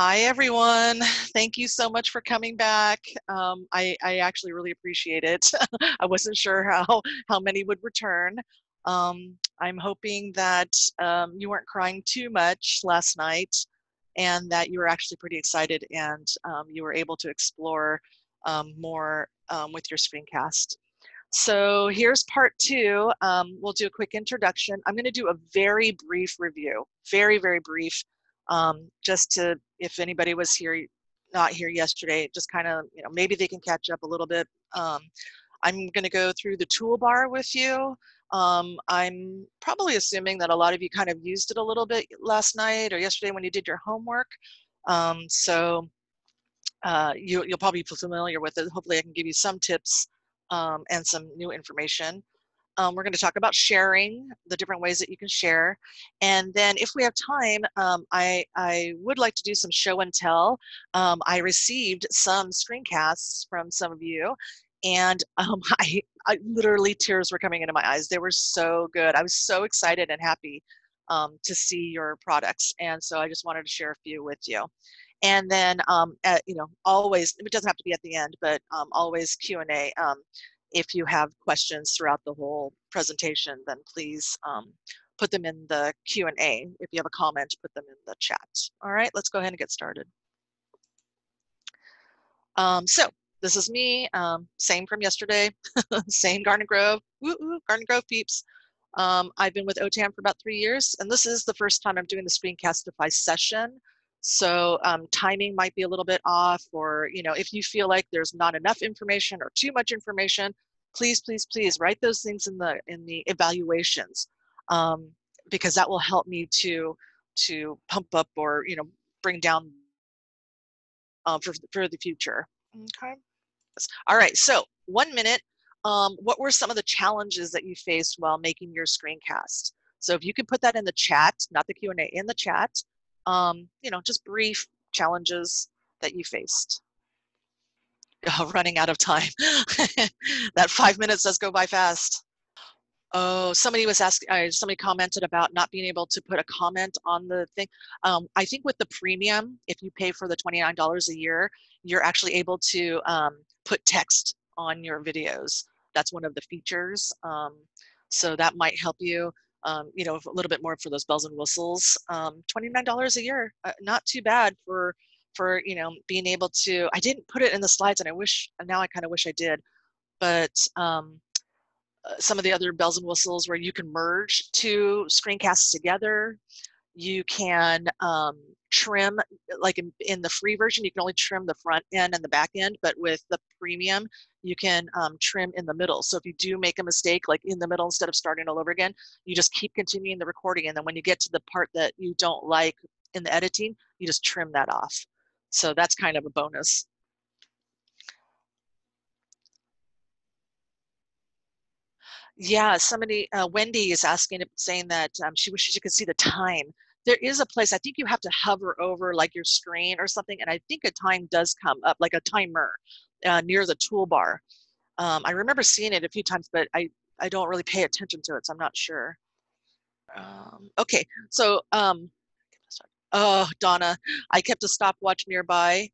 Hi, everyone. Thank you so much for coming back. Um, I, I, actually really appreciate it. I wasn't sure how, how many would return. Um, I'm hoping that um, you weren't crying too much last night and that you were actually pretty excited and um, you were able to explore um, more um, with your screencast. So here's part two. we'll do a quick introduction. I'm going to do a very brief review, very, very brief um, just to if anybody was here not here yesterday just kind of you know maybe they can catch up a little bit. Um, i'm going to go through the toolbar with you. Um, i'm probably assuming that a lot of you kind of used it a little bit last night or yesterday when you did your homework. Um, so uh, you, you'll probably be familiar with it. Hopefully i can give you some tips um, and some new information um, we're going to talk about sharing, the different ways that you can share. And then if we have time, um, I, I would like to do some show and tell. Um, I received some screencasts from some of you and um, I, I, literally tears were coming into my eyes. They were so good. I was so excited and happy um, to see your products. And so I just wanted to share a few with you. And then, um, at, you know, always, it doesn't have to be at the end, but always Q&A if you have questions throughout the whole presentation, then please um, put them in the Q&A. If you have a comment, put them in the chat. All right, let's go ahead and get started. Um, so this is me, um, same from yesterday, same Garden Grove, woo -woo, Garden Grove peeps. Um, I've been with OTAN for about three years, and this is the first time I'm doing the Screencastify session. So um, timing might be a little bit off, or you know, if you feel like there's not enough information or too much information, please, please, please write those things in the in the evaluations, um, because that will help me to to pump up or you know bring down uh, for for the future. Okay. All right. So one minute. Um, what were some of the challenges that you faced while making your screencast? So if you could put that in the chat, not the Q and A, in the chat um, you know, just brief challenges that you faced. Oh, running out of time. that five minutes does go by fast. Oh, somebody was asking, uh, somebody commented about not being able to put a comment on the thing. Um, I think with the premium, if you pay for the $29 a year, you're actually able to um, put text on your videos. That's one of the features. Um, so that might help you um, you know, a little bit more for those bells and whistles. Um, $29 a year, uh, not too bad for, for, you know, being able to, I didn't put it in the slides and I wish, now I kind of wish I did, but um, uh, some of the other bells and whistles where you can merge two screencasts together. You can um, trim, like in, in, the free version, you can only trim the front end and the back end, but with the premium, you can um, trim in the middle. So if you do make a mistake, like in the middle, instead of starting all over again, you just keep continuing the recording. And then when you get to the part that you don't like in the editing, you just trim that off. So that's kind of a bonus. Yeah, somebody, uh, Wendy is asking, saying that um, she wishes she could see the time there is a place, I think you have to hover over like your screen or something, and I think a time does come up, like a timer uh, near the toolbar. Um, I remember seeing it a few times, but I, I don't really pay attention to it, so I'm not sure. Um, okay, so, um, oh, Donna, I kept a stopwatch nearby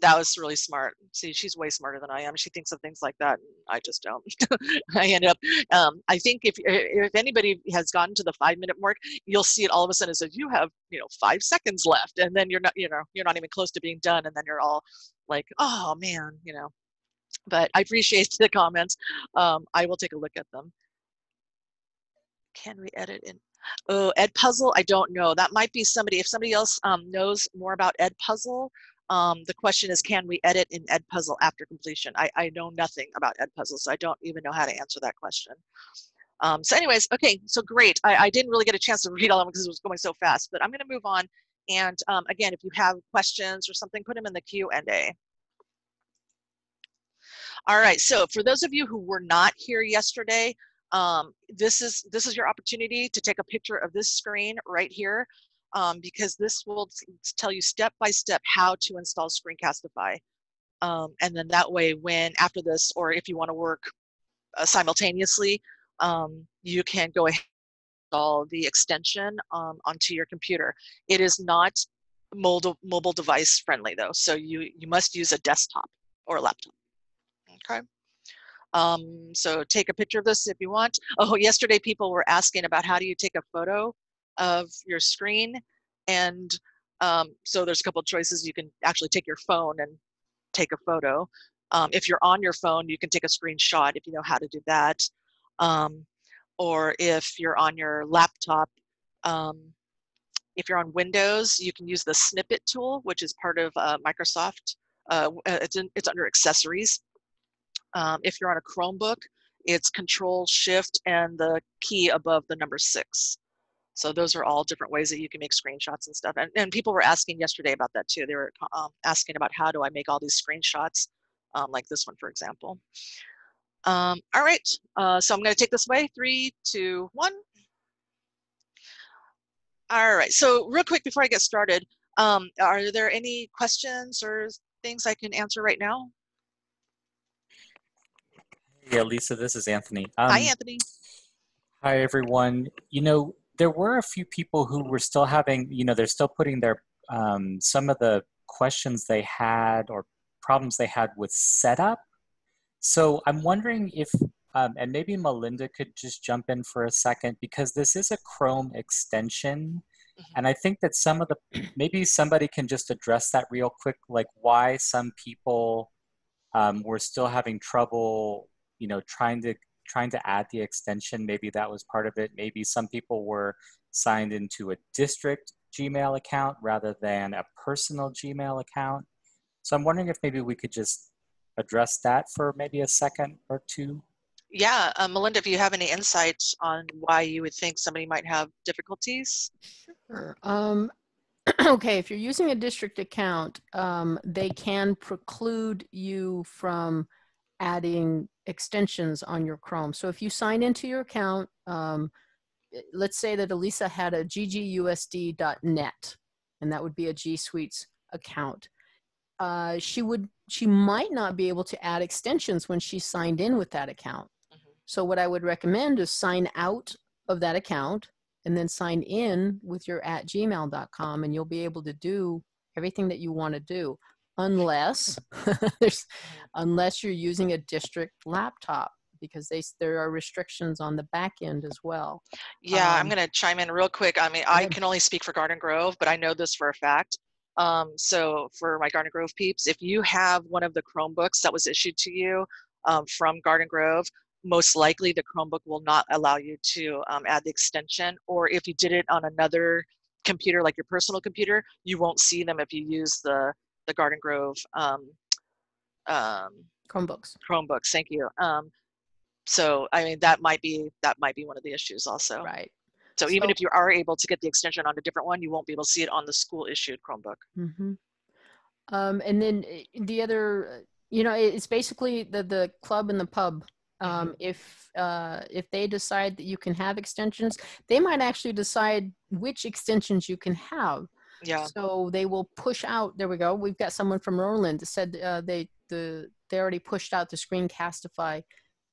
that was really smart. See, she's way smarter than I am. She thinks of things like that. And I just don't. I end up, um, I think if, if anybody has gotten to the five minute mark, you'll see it all of a sudden it says you have, you know, five seconds left. And then you're not, you know, you're not even close to being done. And then you're all like, oh man, you know, but I appreciate the comments. Um, I will take a look at them. Can we edit in? Oh, Edpuzzle. I don't know. That might be somebody, if somebody else um, knows more about Edpuzzle, um, the question is, can we edit in Edpuzzle after completion? I, I know nothing about Edpuzzle, so I don't even know how to answer that question. Um, so anyways, okay, so great. I, I didn't really get a chance to read all of them because it was going so fast, but I'm gonna move on. And um, again, if you have questions or something, put them in the Q&A. All right, so for those of you who were not here yesterday, um, this is this is your opportunity to take a picture of this screen right here um, because this will tell you step by step how to install Screencastify. Um, and then that way, when after this, or if you want to work uh, simultaneously, um, you can go ahead install the extension um, onto your computer. It is not mobile mobile device friendly though. So you you must use a desktop or a laptop. Okay. Um, so take a picture of this if you want. Oh, yesterday people were asking about how do you take a photo of your screen, and um, so there's a couple of choices. You can actually take your phone and take a photo. Um, if you're on your phone, you can take a screenshot if you know how to do that. Um, or if you're on your laptop, um, if you're on Windows, you can use the snippet tool, which is part of uh, Microsoft. Uh, uh, it's, in, it's under accessories. Um, if you're on a Chromebook, it's Control Shift and the key above the number six. So those are all different ways that you can make screenshots and stuff. And, and people were asking yesterday about that too. They were um, asking about how do I make all these screenshots, um, like this one, for example. Um, all right, uh, so I'm gonna take this away. Three, two, one. All right, so real quick before I get started, um, are there any questions or things I can answer right now? Yeah, Lisa, this is Anthony. Um, hi, Anthony. Hi, everyone. You know, there were a few people who were still having, you know, they're still putting their, um, some of the questions they had or problems they had with setup. So I'm wondering if, um, and maybe Melinda could just jump in for a second because this is a Chrome extension. Mm-hmm. And I think that some of the, maybe somebody can just address that real quick, like why some people um, were still having trouble, you know, trying to trying to add the extension. Maybe that was part of it. Maybe some people were signed into a district Gmail account rather than a personal Gmail account. So I'm wondering if maybe we could just address that for maybe a second or two. Yeah, uh, Melinda, if you have any insights on why you would think somebody might have difficulties? Sure. Um, okay, if you're using a district account, um, they can preclude you from adding extensions on your Chrome. So if you sign into your account, um, let's say that Alisa had a ggusd.net, and that would be a G Suites account. Uh, she would she might not be able to add extensions when she signed in with that account. Mm-hmm. So what I would recommend is sign out of that account and then sign in with your at gmail.com and you'll be able to do everything that you want to do unless there's unless you're using a district laptop because they there are restrictions on the back end as well. Yeah, um, I'm going to chime in real quick. I mean, I can only speak for Garden Grove, but I know this for a fact. Um, so for my Garden Grove peeps, if you have one of the Chromebooks that was issued to you um, from Garden Grove, most likely the Chromebook will not allow you to um, add the extension. Or if you did it on another computer, like your personal computer, you won't see them if you use the the Garden Grove um, um, Chromebooks. Chromebooks, thank you. Um, so I mean that might be that might be one of the issues also. Right. So, so even if you are able to get the extension on a different one, you won't be able to see it on the school issued Chromebook. Mm-hmm. Um, and then eh, the other, you know, it's basically the the club and the pub. Um, mm-hmm. if uh, if they decide that you can have extensions, they might actually decide which extensions you can have. Yeah. So they will push out. There we go. We've got someone from Merlin that said uh, they the they already pushed out the Screencastify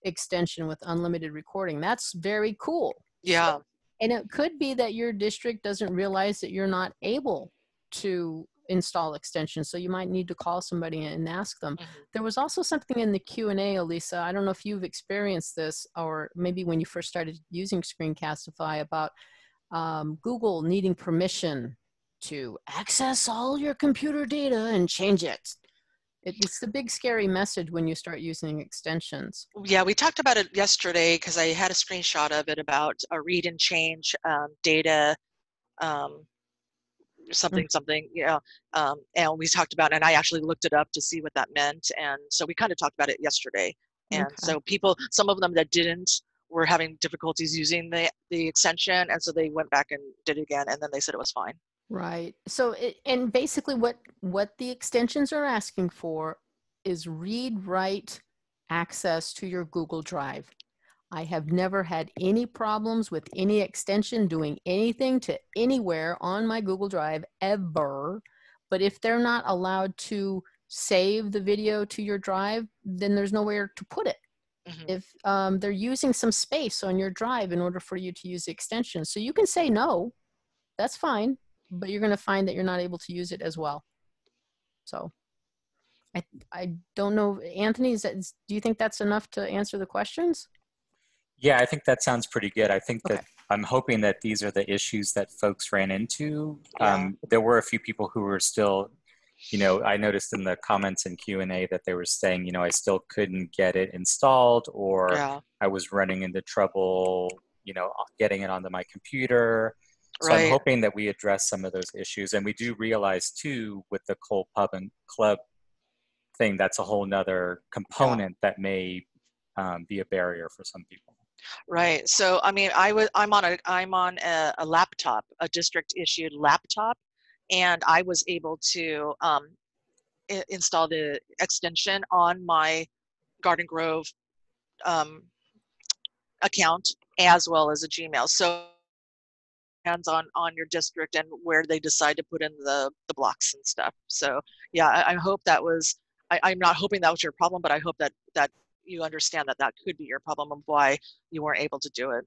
extension with unlimited recording. That's very cool. Yeah. So, and it could be that your district doesn't realize that you're not able to install extensions so you might need to call somebody and ask them mm-hmm. there was also something in the q&a elisa i don't know if you've experienced this or maybe when you first started using screencastify about um, google needing permission to access all your computer data and change it. It's the big scary message when you start using extensions. Yeah, we talked about it yesterday because I had a screenshot of it about a read and change um, data, um, something, mm-hmm. something, you know, um, and we talked about, it, and I actually looked it up to see what that meant. And so we kind of talked about it yesterday. And okay. so people, some of them that didn't were having difficulties using the, the extension. And so they went back and did it again. And then they said it was fine. Right. So, it, and basically, what what the extensions are asking for is read write access to your Google Drive. I have never had any problems with any extension doing anything to anywhere on my Google Drive ever. But if they're not allowed to save the video to your drive, then there's nowhere to put it. Mm-hmm. If um, they're using some space on your drive in order for you to use the extension, so you can say no, that's fine but you're going to find that you're not able to use it as well. So I, I don't know, Anthony, is that, is, do you think that's enough to answer the questions? Yeah, I think that sounds pretty good. I think that I'm hoping that these are the issues that folks ran into. Yeah. Um, there were a few people who were still, you know, I noticed in the comments and Q and A that they were saying, you know, I still couldn't get it installed, or Yeah, I was running into trouble, you know, getting it onto my computer. So Right. I'm hoping that we address some of those issues. And we do realize too, with the Cole Pub and Club thing, that's a whole nother component that may um, be a barrier for some people. right. So I mean, I was I'm on a I'm on a, a laptop, a district issued laptop, and I was able to um, i- install the extension on my Garden Grove um, account as well as a Gmail. So hands on on your district and where they decide to put in the the blocks and stuff. So yeah, I, I hope that was. I, I'm not hoping that was your problem, but I hope that that you understand that that could be your problem of why you weren't able to do it.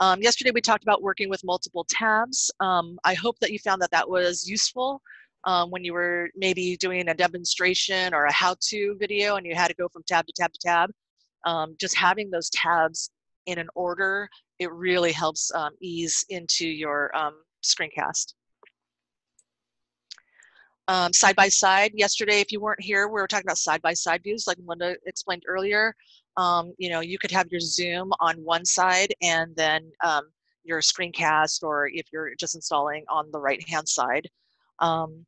Um, yesterday we talked about working with multiple tabs. Um, I hope that you found that that was useful um, when you were maybe doing a demonstration or a how-to video and you had to go from tab to tab to tab. Um, just having those tabs in an order, it really helps um, ease into your um, screencast. Um, side by side, yesterday, if you weren't here, we were talking about side by side views, like Linda explained earlier. Um, you know, you could have your Zoom on one side and then um, your screencast, or if you're just installing on the right hand side. Um,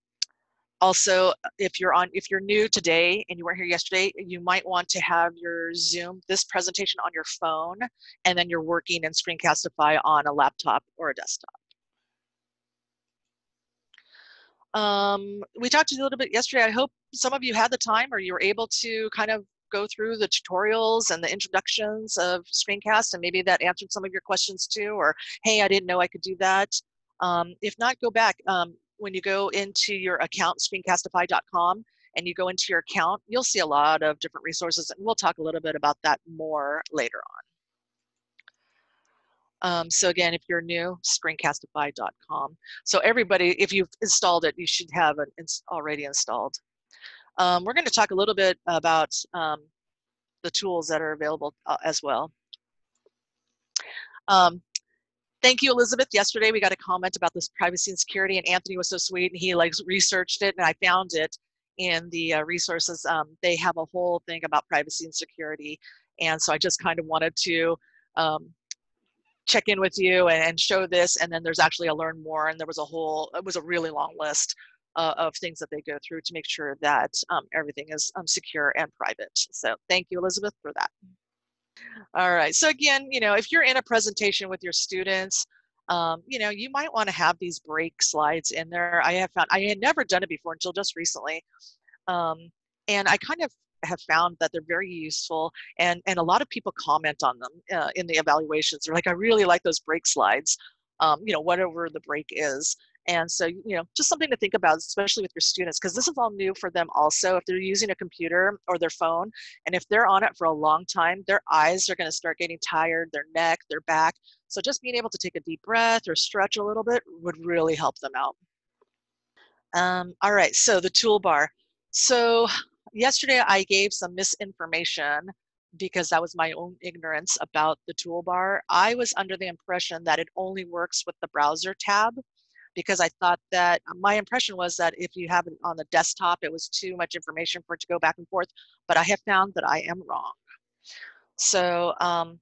also, if you're on, if you're new today and you weren't here yesterday, you might want to have your Zoom, this presentation on your phone, and then you're working in Screencastify on a laptop or a desktop. Um, we talked a little bit yesterday. I hope some of you had the time or you were able to kind of go through the tutorials and the introductions of screencast and maybe that answered some of your questions too or hey i didn't know i could do that um, if not go back um, when you go into your account screencastify.com and you go into your account you'll see a lot of different resources and we'll talk a little bit about that more later on. Um, so again if you're new screencastify.com so everybody if you've installed it you should have it ins- already installed. Um, we're going to talk a little bit about um, the tools that are available uh, as well. Um, thank you, Elizabeth. Yesterday we got a comment about this privacy and security, and Anthony was so sweet, and he like researched it, and I found it in the uh, resources. Um, they have a whole thing about privacy and security, and so I just kind of wanted to um, check in with you and, and show this. And then there's actually a learn more, and there was a whole. It was a really long list uh, of things that they go through to make sure that um, everything is um, secure and private. So thank you, Elizabeth, for that. All right. So again, you know, if you're in a presentation with your students, um, you know, you might want to have these break slides in there. I have found I had never done it before until just recently, um, and I kind of have found that they're very useful, and and a lot of people comment on them uh, in the evaluations. They're like, I really like those break slides. Um, you know, whatever the break is. And so, you know, just something to think about, especially with your students, because this is all new for them also. If they're using a computer or their phone, and if they're on it for a long time, their eyes are going to start getting tired, their neck, their back. So just being able to take a deep breath or stretch a little bit would really help them out. Um, all right, so the toolbar. So yesterday I gave some misinformation because that was my own ignorance about the toolbar. I was under the impression that it only works with the browser tab because I thought that my impression was that if you have it on the desktop, it was too much information for it to go back and forth. But I have found that I am wrong. So um,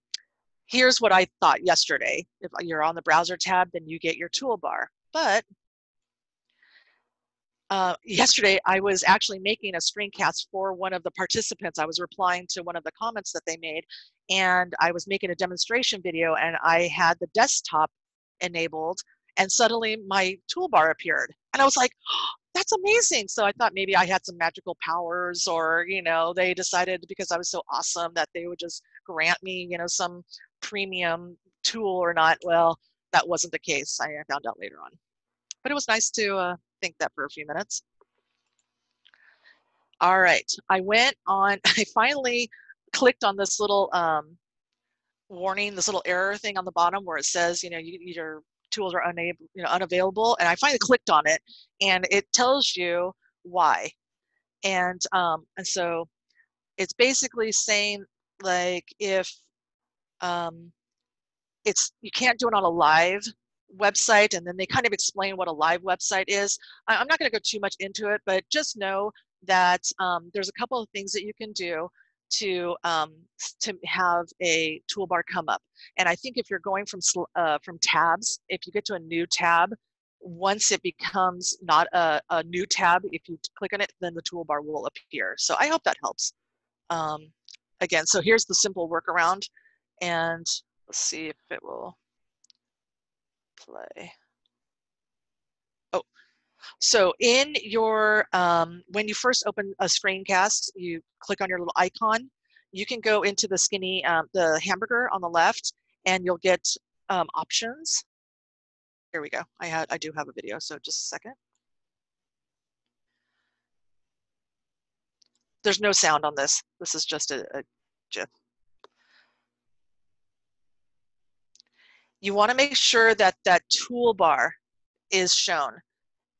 here's what I thought yesterday. If you're on the browser tab, then you get your toolbar. But uh, yesterday, I was actually making a screencast for one of the participants. I was replying to one of the comments that they made, and I was making a demonstration video, and I had the desktop enabled, and suddenly my toolbar appeared. And I was like, oh, that's amazing. So I thought maybe I had some magical powers, or, you know, they decided because I was so awesome that they would just grant me, you know, some premium tool or not. Well, that wasn't the case. I found out later on. But it was nice to uh, think that for a few minutes. All right, I went on, I finally clicked on this little um, warning, this little error thing on the bottom where it says, you know, you, your tools are unable, you know, unavailable. And I finally clicked on it and it tells you why. And, um, and so it's basically saying like if um, it's, you can't do it on a live website and then they kind of explain what a live website is. I, I'm not going to go too much into it, but just know that um, there's a couple of things that you can do to um, to have a toolbar come up. And I think if you're going from uh, from tabs, if you get to a new tab, once it becomes not a, a new tab, if you click on it, then the toolbar will appear. So I hope that helps. Um, again, so here's the simple workaround, and let's see if it will play. So in your, um, when you first open a screencast, you click on your little icon, you can go into the skinny, um, the hamburger on the left, and you'll get um, options. Here we go. I had, I do have a video, so just a second. There's no sound on this. This is just a, a GIF. You want to make sure that that toolbar is shown.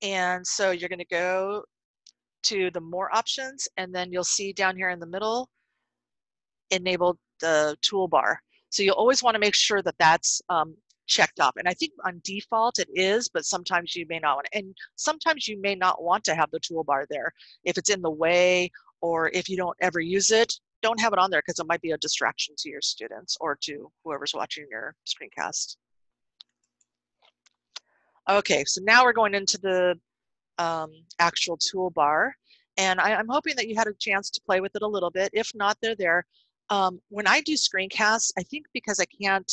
And so you're going to go to the more options and then you'll see down here in the middle enable the toolbar. So you'll always want to make sure that that's um, checked off. And I think on default it is, but sometimes you may not want to. And sometimes you may not want to have the toolbar there. If it's in the way or if you don't ever use it, don't have it on there because it might be a distraction to your students or to whoever's watching your screencast. Okay, so now we're going into the um, actual toolbar. And I, am hoping that you had a chance to play with it a little bit. If not, they're there. Um, when I do screencasts, I think because I can't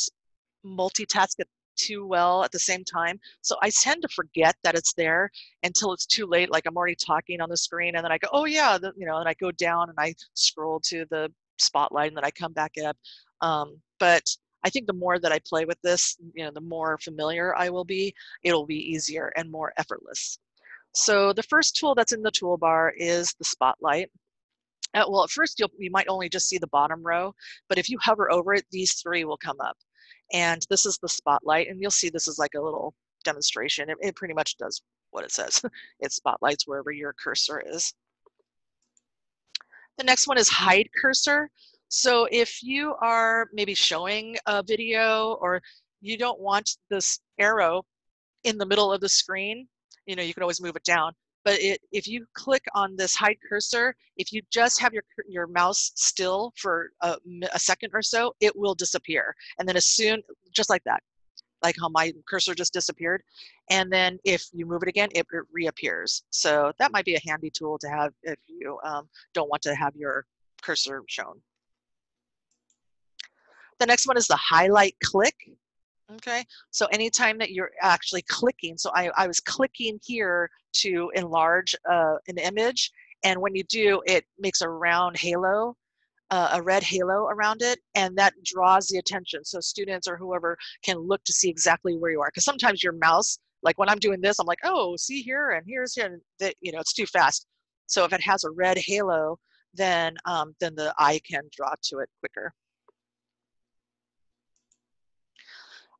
multitask it too well at the same time. So I tend to forget that it's there until it's too late. Like I'm already talking on the screen and then I go, oh yeah, the, you know, and I go down and I scroll to the spotlight and then I come back up. Um, but I think the more that I play with this, you know, the more familiar I will be, it'll be easier and more effortless. So the first tool that's in the toolbar is the spotlight. Uh, well, at first you'll, you might only just see the bottom row, but if you hover over it, these three will come up. And this is the spotlight, and you'll see this is like a little demonstration. It, it pretty much does what it says. it spotlights wherever your cursor is. The next one is hide cursor. So if you are maybe showing a video or you don't want this arrow in the middle of the screen, you know, you can always move it down. But it, if you click on this hide cursor, if you just have your, your mouse still for a, a second or so, it will disappear. And then as soon, just like that, like how my cursor just disappeared. And then if you move it again, it reappears. So that might be a handy tool to have if you um, don't want to have your cursor shown. The next one is the highlight click. Okay, so anytime that you're actually clicking, so I, I was clicking here to enlarge uh, an image, and when you do, it makes a round halo, uh, a red halo around it, and that draws the attention. So students or whoever can look to see exactly where you are. Because sometimes your mouse, like when I'm doing this, I'm like, oh, see here and here's here, and that, you know, it's too fast. So if it has a red halo, then um, then the eye can draw to it quicker.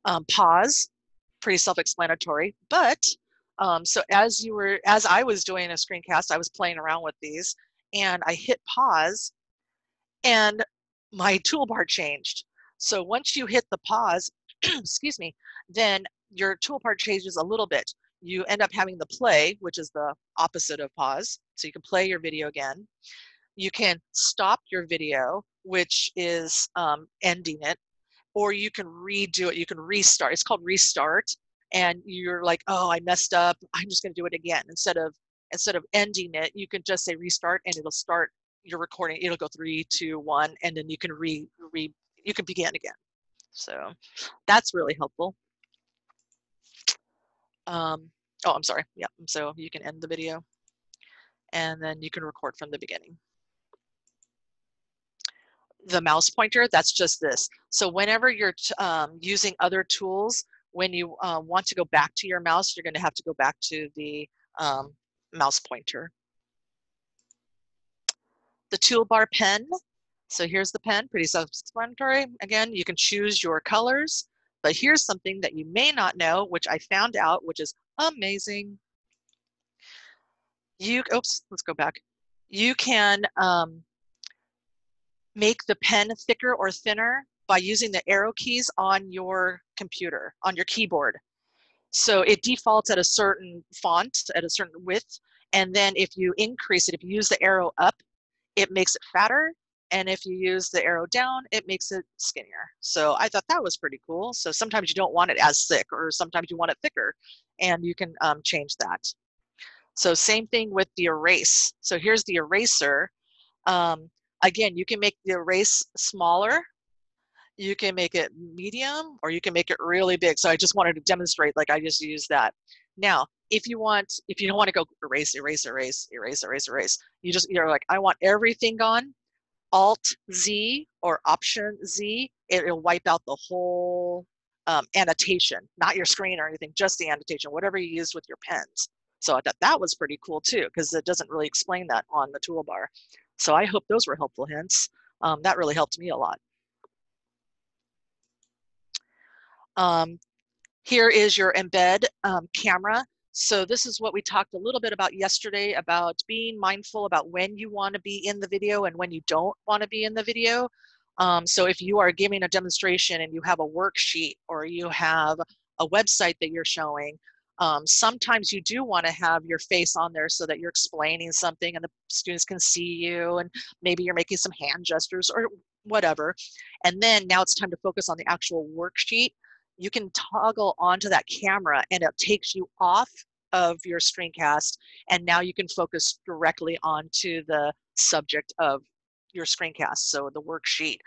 Um, pause, pretty self-explanatory, but um, so as you were, as I was doing a screencast, I was playing around with these and I hit pause and my toolbar changed. So once you hit the pause, excuse me, then your toolbar changes a little bit. You end up having the play, which is the opposite of pause. So you can play your video again. You can stop your video, which is um, ending it or you can redo it. You can restart. It's called restart. And you're like, oh, I messed up. I'm just going to do it again. Instead of instead of ending it, you can just say restart, and it'll start your recording. It'll go three, two, one, and then you can re re you can begin again. So that's really helpful. Um, oh, I'm sorry. Yeah. So you can end the video, and then you can record from the beginning the mouse pointer, that's just this. So whenever you're um, using other tools, when you uh, want to go back to your mouse, you're going to have to go back to the um, mouse pointer. The toolbar pen. So here's the pen, pretty self-explanatory. Again, you can choose your colors, But here's something that you may not know, which I found out, which is amazing. You, oops, let's go back. You can um, make the pen thicker or thinner by using the arrow keys on your computer, on your keyboard. So it defaults at a certain font, at a certain width. And then if you increase it, if you use the arrow up, it makes it fatter. And if you use the arrow down, it makes it skinnier. So I thought that was pretty cool. So sometimes you don't want it as thick or sometimes you want it thicker and you can um, change that. So same thing with the erase. So here's the eraser. Um, again, you can make the erase smaller you can make it medium or you can make it really big. So I just wanted to demonstrate, like I just used that. Now, if you want, if you don't want to go erase, erase, erase, erase, erase, erase, you just, you're like, I want everything gone, Alt Z or Option Z, it'll wipe out the whole um, annotation, not your screen or anything, just the annotation, whatever you use with your pens. So I thought that was pretty cool too, because it doesn't really explain that on the toolbar. So I hope those were helpful hints. Um, that really helped me a lot. Um, here is your embed um, camera. So this is what we talked a little bit about yesterday about being mindful about when you want to be in the video and when you don't want to be in the video. Um, so if you are giving a demonstration and you have a worksheet or you have a website that you're showing, um, sometimes you do want to have your face on there so that you're explaining something and the students can see you and maybe you're making some hand gestures or whatever. And then now it's time to focus on the actual worksheet. You can toggle onto that camera and it takes you off of your screencast and now you can focus directly onto the subject of your screencast so the worksheet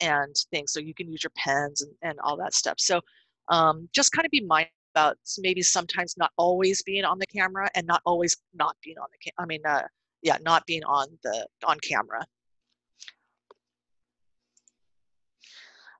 and things. So you can use your pens and, and all that stuff. So um, just kind of be mindful about maybe sometimes not always being on the camera and not always not being on the i mean uh, yeah not being on the on camera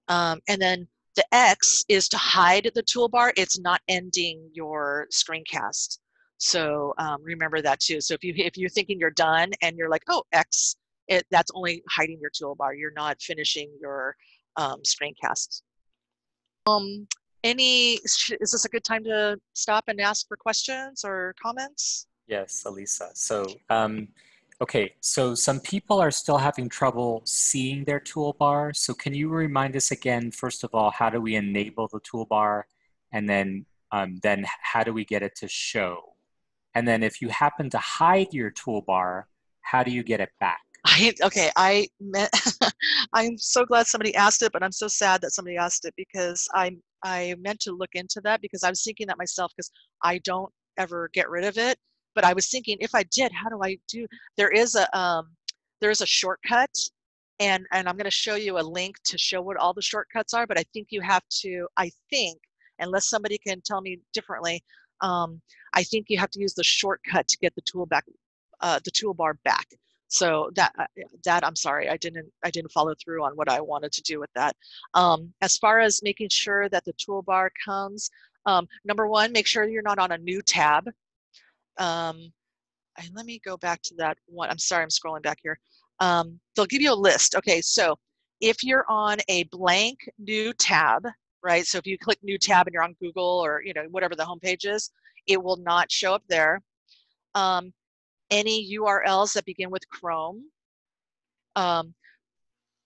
um, and then the X is to hide the toolbar. It's not ending your screencast. So um, remember that too. So if you if you're thinking you're done and you're like, oh X, it, that's only hiding your toolbar. You're not finishing your um, screencast. Um, any is this a good time to stop and ask for questions or comments? Yes, Alisa. So um, Okay, so some people are still having trouble seeing their toolbar. So can you remind us again, first of all, how do we enable the toolbar? And then, um, then how do we get it to show? And then if you happen to hide your toolbar, how do you get it back? I, okay, I meant, I'm so glad somebody asked it, but I'm so sad that somebody asked it because I I meant to look into that because I was thinking that myself because I don't ever get rid of it but I was thinking if I did, how do I do? There is a um, there is a shortcut, and and I'm going to show you a link to show what all the shortcuts are. But I think you have to. I think unless somebody can tell me differently, um, I think you have to use the shortcut to get the tool back, uh, the toolbar back. So that uh, that I'm sorry, I didn't I didn't follow through on what I wanted to do with that. Um, as far as making sure that the toolbar comes, um, number one, make sure you're not on a new tab um, and let me go back to that one. I'm sorry, I'm scrolling back here. Um, they'll give you a list. Okay, so if you're on a blank new tab, right? So if you click new tab and you're on Google or you know whatever the homepage is, it will not show up there. Um, any URLs that begin with Chrome, um,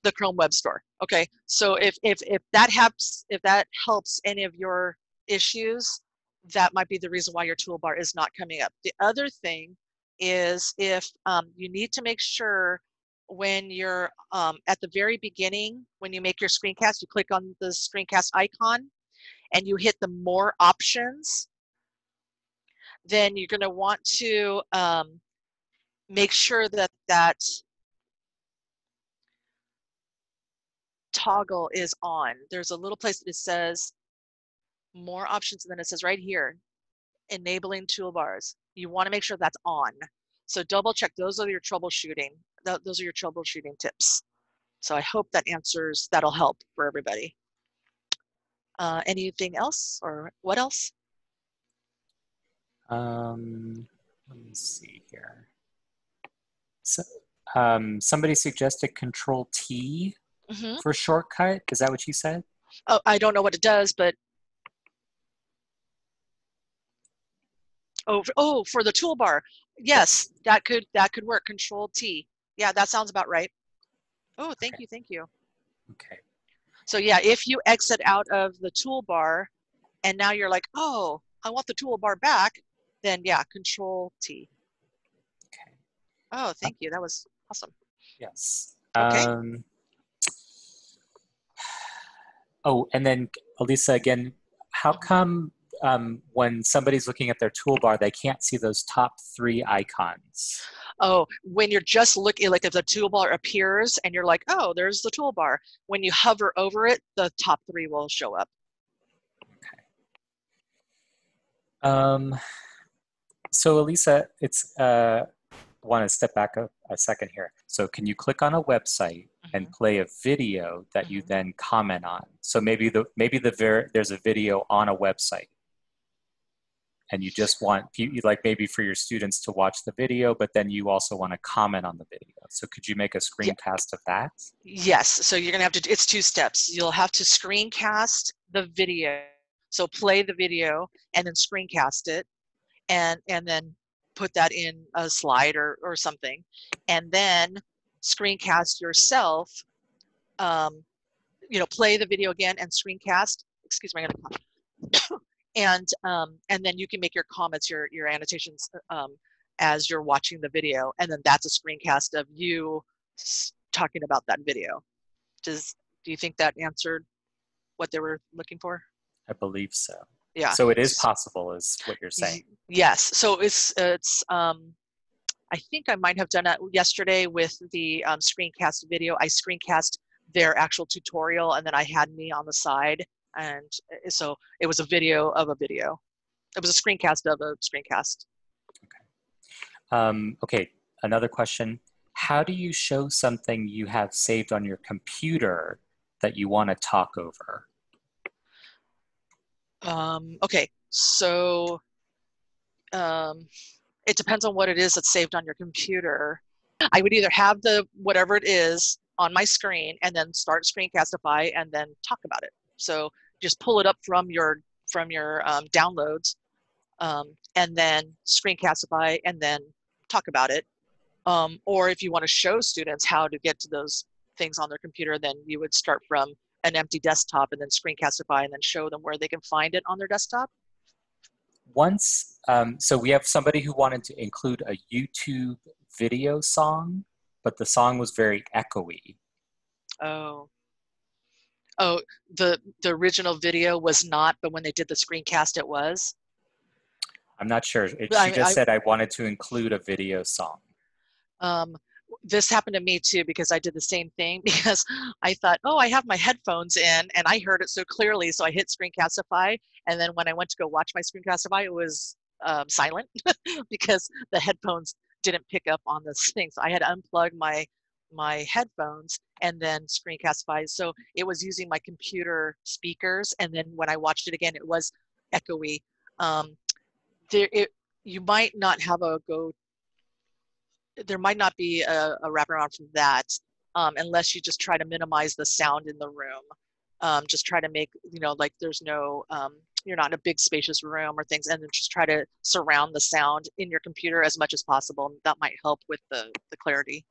the Chrome Web Store. Okay, so if if if that helps if that helps any of your issues, that might be the reason why your toolbar is not coming up. The other thing is if um, you need to make sure when you're um, at the very beginning, when you make your screencast, you click on the screencast icon and you hit the more options, then you're going to want to um, make sure that that toggle is on. There's a little place that says more options and then it says right here enabling toolbars. You want to make sure that's on. So double check those are your troubleshooting those are your troubleshooting tips. So i hope that answers that'll help for everybody. Uh, anything else or what else? Um, let me see here um, somebody suggested control T mm -hmm. for shortcut is that what you said Oh, I don't know what it does, but oh, oh, for the toolbar, yes, that could that could work. Control T. Yeah, that sounds about right. Oh, thank Okay. you, thank you. Okay. So yeah, if you exit out of the toolbar, and now you're like, oh, I want the toolbar back, then yeah, Control T. Oh, thank you. That was awesome. Yes. Okay. Um, oh, and then Alisa, again, how come um, when somebody's looking at their toolbar, they can't see those top three icons? Oh, when you're just looking, like if the toolbar appears and you're like, oh, there's the toolbar. When you hover over it, the top three will show up. Okay. Um, so Alisa, it's uh, want to step back a, a second here. So can you click on a website and play a video that you Mhm. then comment on? So maybe the maybe the ver- there's a video on a website, and you just want you like maybe for your students to watch the video, but then you also want to comment on the video. So could you make a screencast of that? Yes, so you're gonna have to, it's two steps. You'll have to screencast the video. So play the video and then screencast it and, and then put that in a slide or, or something. And then screencast yourself, um, you know, play the video again and screencast, excuse me, and, um, and then you can make your comments, your, your annotations, um, as you're watching the video. And then that's a screencast of you talking about that video. Does do you think that answered what they were looking for? I believe so. Yeah. So it is possible, is what you're saying. Yes. So it's it's um I think I might have done it yesterday with the um, screencast video. I screencast their actual tutorial and then I had me on the side and uh, so it was a video of a video. It was a screencast of a screencast. okay Um, okay, another question. How do you show something you have saved on your computer that you want to talk over? Um, okay, so um, it depends on what it is that's saved on your computer. I would either have the whatever it is on my screen and then start Screencastify and then talk about it. So just pull it up from your from your um, downloads um, and then Screencastify and then talk about it. Um, or if you want to show students how to get to those things on their computer, then you would start from an empty desktop and then Screencastify and then show them where they can find it on their desktop. Once, um, so we have somebody who wanted to include a YouTube video song, but the song was very echoey. Oh. Oh, the the original video was not, but when they did the screencast, it was. I'm not sure. It, But I- she just I- said I wanted to include a video song. Um, this happened to me too because I did the same thing because I thought, oh, I have my headphones in and I heard it so clearly, so I hit Screencastify, and then when I went to go watch my Screencastify, it was um, silent because the headphones didn't pick up on this thing. So I had to unplug my my headphones and then Screencastify. So it was using my computer speakers, and then when I watched it again, it was echoey. Um, there, it, you might not have a go there might not be a, a wraparound from that um, unless you just try to minimize the sound in the room. Um, just try to make, you know, like there's no, um, you're not in a big spacious room or things, and then just try to surround the sound in your computer as much as possible. That might help with the, the clarity.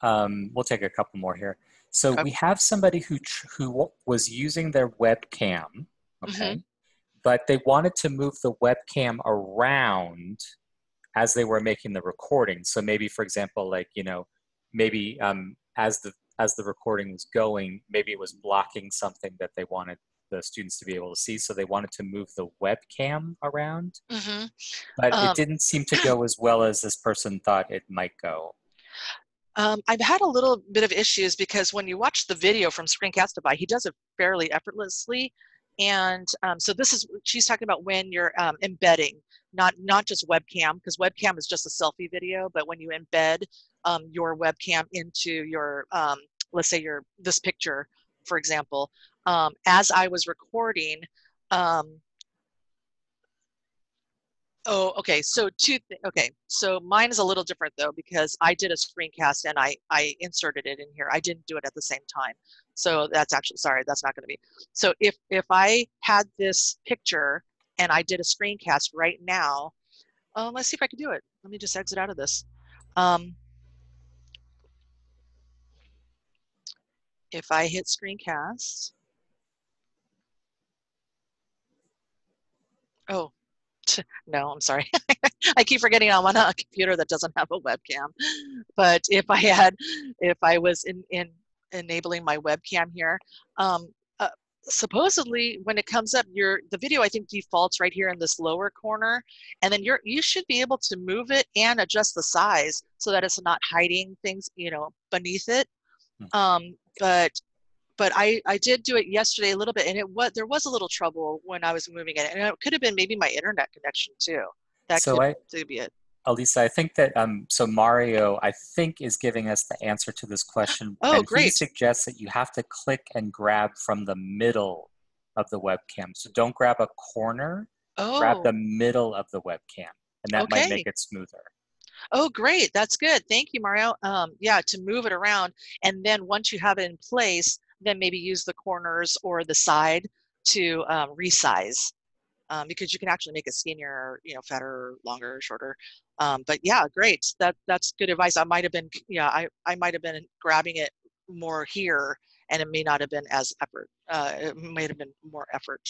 Um, we'll take a couple more here. So Okay. we have somebody who tr- who was using their webcam, okay, but they wanted to move the webcam around as they were making the recording. So maybe, for example, like you know, maybe um, as the as the recording was going, maybe it was blocking something that they wanted the students to be able to see. So they wanted to move the webcam around, Mm-hmm. but Um, it didn't seem to go as well as this person thought it might go. Um, I've had a little bit of issues because when you watch the video from Screencastify, he does it fairly effortlessly. And um, so this is she's talking about when you're um, embedding, not not just webcam, because webcam is just a selfie video, but when you embed um, your webcam into your, um, let's say your this picture, for example, um, as I was recording, um, Oh, okay. So two. Th- okay. So mine is a little different though because I did a screencast and I I inserted it in here. I didn't do it at the same time. So that's actually sorry. That's not going to be. So if if I had this picture and I did a screencast right now, um, let's see if I can do it. Let me just exit out of this. Um, if I hit screencast. Oh, no, I'm sorry. I keep forgetting I'm on a computer that doesn't have a webcam. But if I had, if I was in, in enabling my webcam here, um, uh, supposedly when it comes up, your the video I think defaults right here in this lower corner, and then you're you should be able to move it and adjust the size so that it's not hiding things, you know, beneath it. Hmm. Um, but but I, I did do it yesterday a little bit and it was there was a little trouble when I was moving it and it could have been maybe my internet connection too. That So could, I- be it. Alisa, I think that um, so Mario, I think, is giving us the answer to this question. Oh, and He great. suggests that you have to click and grab from the middle of the webcam. So don't grab a corner, Oh, grab the middle of the webcam, and that might make it smoother. oh, great. That's good. Thank you, Mario. Um, yeah, to move it around. And then once you have it in place, then maybe use the corners or the side to um, resize. Um, because you can actually make it skinnier, you know, fatter, longer, shorter. Um, but yeah, great. That that's good advice. I might have been, yeah, I, I might have been grabbing it more here, and it may not have been as effort. Uh, it might have been more effort.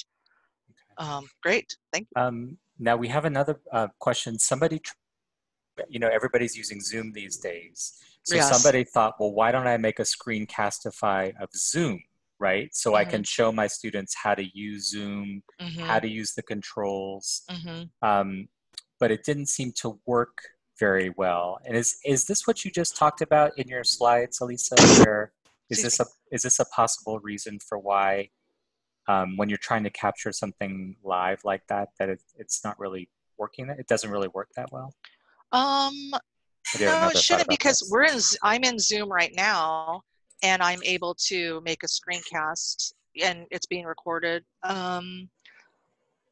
Um, great. Thank you. Um, now we have another uh, question. Somebody, you know, everybody's using Zoom these days. So Yes. somebody thought, well, why don't I make a screencastify of Zoom, right? So I Mhm. can show my students how to use Zoom, Mm-hmm, how to use the controls. mm-hmm. Um, but it didn't seem to work very well. And is is this what you just talked about in your slides, Alisa? Where is this a is this a possible reason for why um, when you're trying to capture something live like that that it, it's not really working? It doesn't really work that well. Um, Or do you have no, it shouldn't because this? we're in. I'm in Zoom right now, and I'm able to make a screencast, and it's being recorded. Um,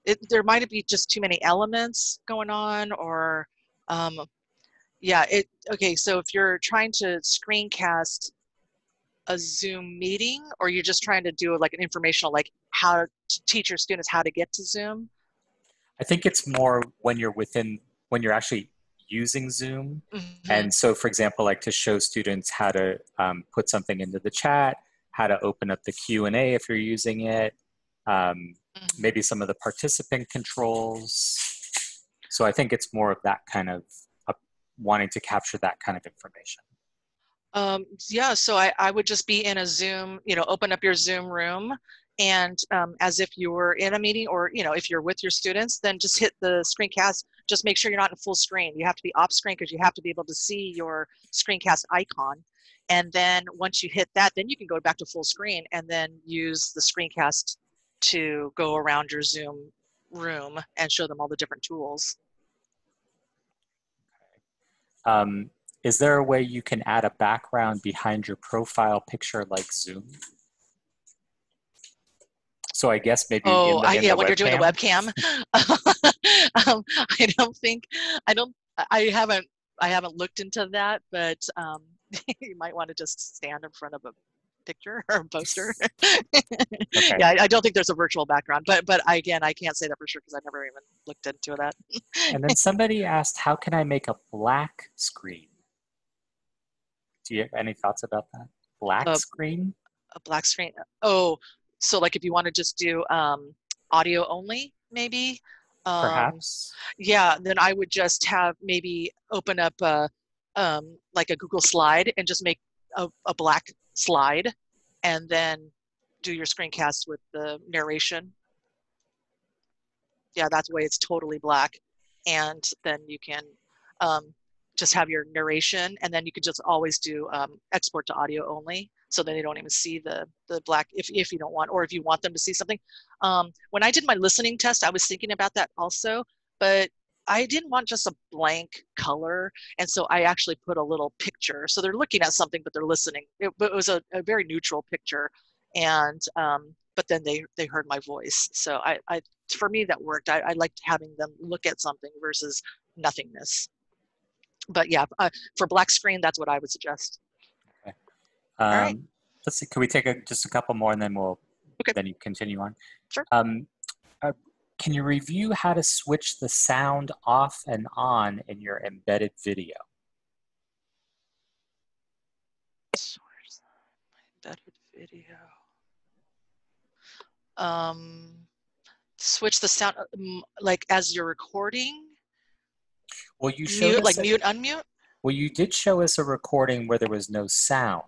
it, there might be just too many elements going on, or um, yeah, it. Okay, so if you're trying to screencast a Zoom meeting, or you're just trying to do like an informational, like how to teach your students how to get to Zoom. I think it's more when you're within when you're actually using Zoom Mhm. And so, for example, like to show students how to um, put something into the chat, how to open up the Q and A if you're using it, um, Mhm. maybe some of the participant controls. So I think it's more of that kind of uh, wanting to capture that kind of information. Um, yeah, so I, I would just be in a Zoom, you know, open up your Zoom room and um, as if you were in a meeting or, you know, if you're with your students, then just hit the screencast. Just make sure you're not in full screen. You have to be off screen because you have to be able to see your screencast icon. And then once you hit that, then you can go back to full screen and then use the screencast to go around your Zoom room and show them all the different tools. Um, is there a way you can add a background behind your profile picture like Zoom? So I guess maybe Oh, the, I, yeah, when you're doing the webcam? um, I don't think I don't I haven't I haven't looked into that, but um, you might want to just stand in front of a picture or a poster. Okay. Yeah, I, I don't think there's a virtual background, but but I, again, I can't say that for sure because I never even looked into that. And then somebody asked, how can I make a black screen? Do you have any thoughts about that? Black Uh, screen? A black screen. Oh, so like if you want to just do um, audio only, maybe. Um, Perhaps. yeah then i would just have maybe open up a um, like a google slide and just make a, a black slide and then do your screencast with the narration yeah that's way it's totally black and then you can um, just have your narration and then you could just always do um, export to audio only so then they don't even see the the black if, if you don't want or if you want them to see something um, when i did my listening test i was thinking about that also but i didn't want just a blank color and so i actually put a little picture so they're looking at something but they're listening it, it was a, a very neutral picture and um, but then they they heard my voice. So I, I for me that worked. I, I liked having them look at something versus nothingness. But yeah, uh, for black screen, that's what I would suggest. Um, right. Let's see. Can we take a, just a couple more and then we'll Okay. then you continue on? Sure. Um, uh, can you review how to switch the sound off and on in your embedded video? Source, my embedded video. Um, switch the sound um, like as you're recording. Well, you showed Mute, like a- mute, unmute. Well, you did show us a recording where there was no sound,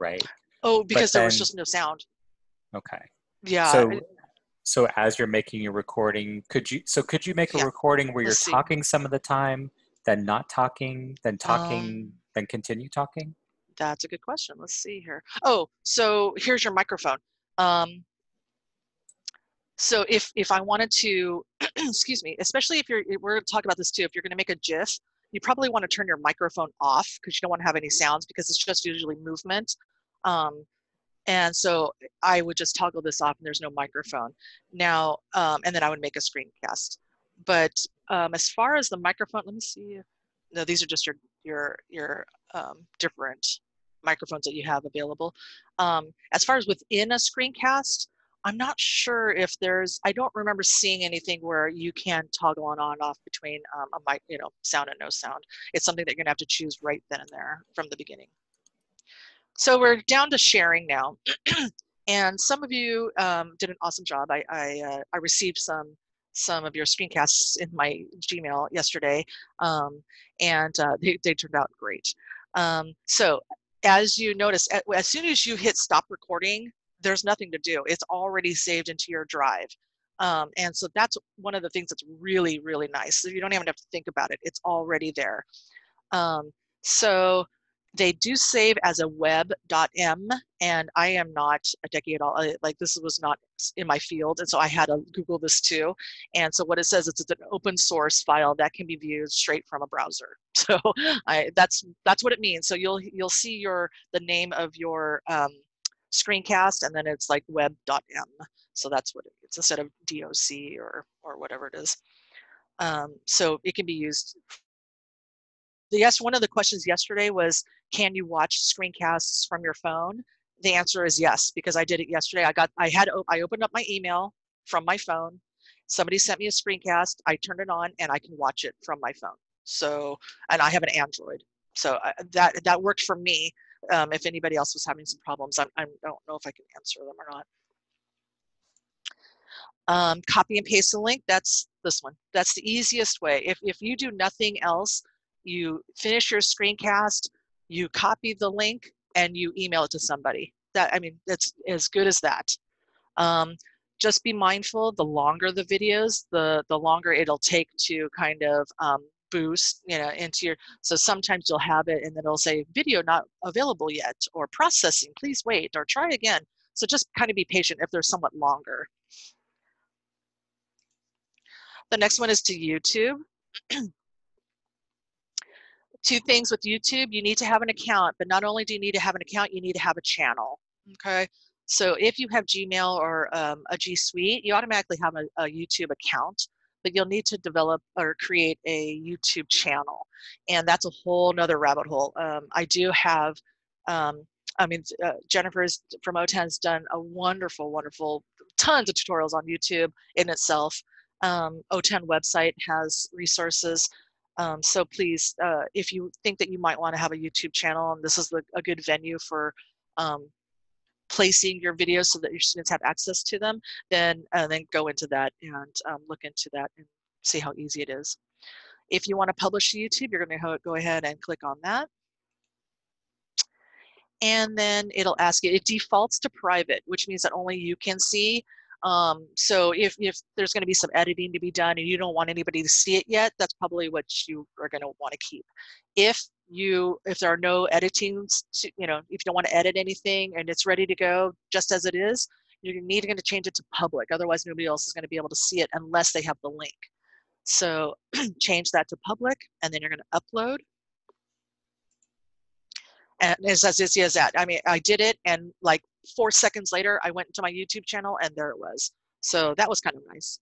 right? Oh, because there was just no sound. Okay. Yeah. so, I- so as you're making your recording, could you? So could you make a Yeah. recording where you're see. talking some of the time, then not talking, then talking, Um, then continue talking? That's a good question. Let's see here. Oh, so here's your microphone. Um, so if if I wanted to, excuse me, especially if you're, we're going to talk about this too. If you're going to make a GIF, you probably want to turn your microphone off because you don't want to have any sounds because it's just usually movement. Um, and so I would just toggle this off and there's no microphone. Now, um, and then I would make a screencast. But um, as far as the microphone, let me see. No, these are just your your your um, different microphones that you have available. Um, as far as within a screencast, I'm not sure if there's, I don't remember seeing anything where you can toggle on on off between um, a mic, you know, sound and no sound. It's something that you're gonna have to choose right then and there from the beginning. So we're down to sharing now. and some of you um, did an awesome job. I, I, uh, I received some some of your screencasts in my Gmail yesterday, um, and uh, they, they turned out great. Um, so as you notice, as soon as you hit stop recording, there's nothing to do. It's already saved into your drive. Um, and so that's one of the things that's really, really nice. So you don't even have to think about it. It's already there. Um, so they do save as a web.m and I am not a techie at all. I, like this was not in my field. And so I had to Google this too. And so what it says is it's an open source file that can be viewed straight from a browser. So I, that's that's what it means. So you'll you'll see your the name of your um, screencast and then it's like web.m. So that's what it, it's instead of DOC or or whatever it is. Um, so it can be used. Yes, one of the questions yesterday was, can you watch screencasts from your phone? The answer is yes, because I did it yesterday. I got, I had, I opened up my email from my phone. Somebody sent me a screencast. I turned it on and I can watch it from my phone. So, and I have an Android. So I, that, that worked for me. Um, if anybody else was having some problems, I, I don't know if I can answer them or not. Um, copy and paste the link. That's this one. That's the easiest way. If, if you do nothing else, you finish your screencast, you copy the link, and you email it to somebody. That I mean, that's as good as that. Um, just be mindful. The longer the videos, the the longer it'll take to kind of um, boost, you know, into your. So sometimes you'll have it, and then it'll say video not available yet, or processing. Please wait, or try again. So just kind of be patient if they're somewhat longer. The next one is to YouTube. Two things with YouTube, you need to have an account, but not only do you need to have an account, you need to have a channel, okay? So if you have Gmail or um, a G Suite, you automatically have a, a YouTube account, but you'll need to develop or create a YouTube channel. And that's a whole nother rabbit hole. Um, I do have, um, I mean, uh, Jennifer's from OTAN's done a wonderful, wonderful, tons of tutorials on YouTube in itself. Um, OTAN website has resources. Um, so please, uh, if you think that you might want to have a YouTube channel, and this is the, a good venue for um, placing your videos so that your students have access to them, then uh, then go into that and um, look into that and see how easy it is. If you want to publish to YouTube, you're going to go ahead and click on that. And then it'll ask you, it defaults to private, which means that only you can see. Um, so if, if there's going to be some editing to be done and you don't want anybody to see it yet, that's probably what you are going to want to keep. If you, if there are no editing, to, you know, if you don't want to edit anything and it's ready to go just as it is, you're needing to change it to public. Otherwise, nobody else is going to be able to see it unless they have the link. So change that to public and then you're going to upload. And it's as easy as that. I mean, I did it, and like four seconds later, I went to my YouTube channel, and there it was. So that was kind of nice.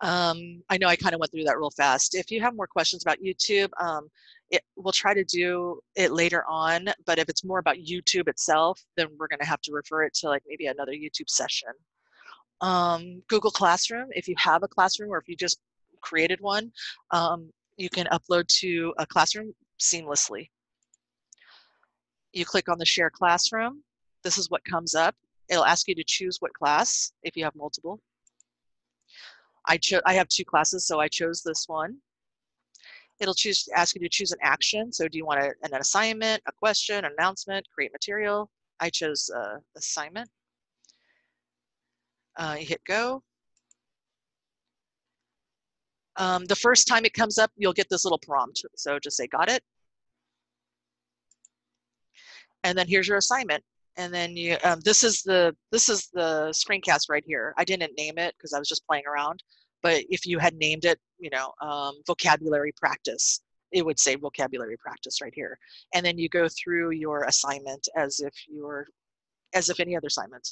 Um, I know I kind of went through that real fast. If you have more questions about YouTube, um, it, we'll try to do it later on. But if it's more about YouTube itself, then we're going to have to refer it to like maybe another YouTube session. Um, Google Classroom, if you have a classroom or if you just created one, um, you can upload to a classroom seamlessly. You click on the Share Classroom. This is what comes up. It'll ask you to choose what class if you have multiple. I, chose I have two classes, so I chose this one. It'll choose ask you to choose an action. So do you want a, an assignment, a question, an announcement, create material? I chose uh, assignment. Uh, you hit go. Um, the first time it comes up, you'll get this little prompt. So just say, got it. And then here's your assignment. And then you, um, this is the this is the screencast right here. I didn't name it because I was just playing around. But if you had named it, you know, um, vocabulary practice, it would say vocabulary practice right here. And then you go through your assignment as if you're, as if any other assignment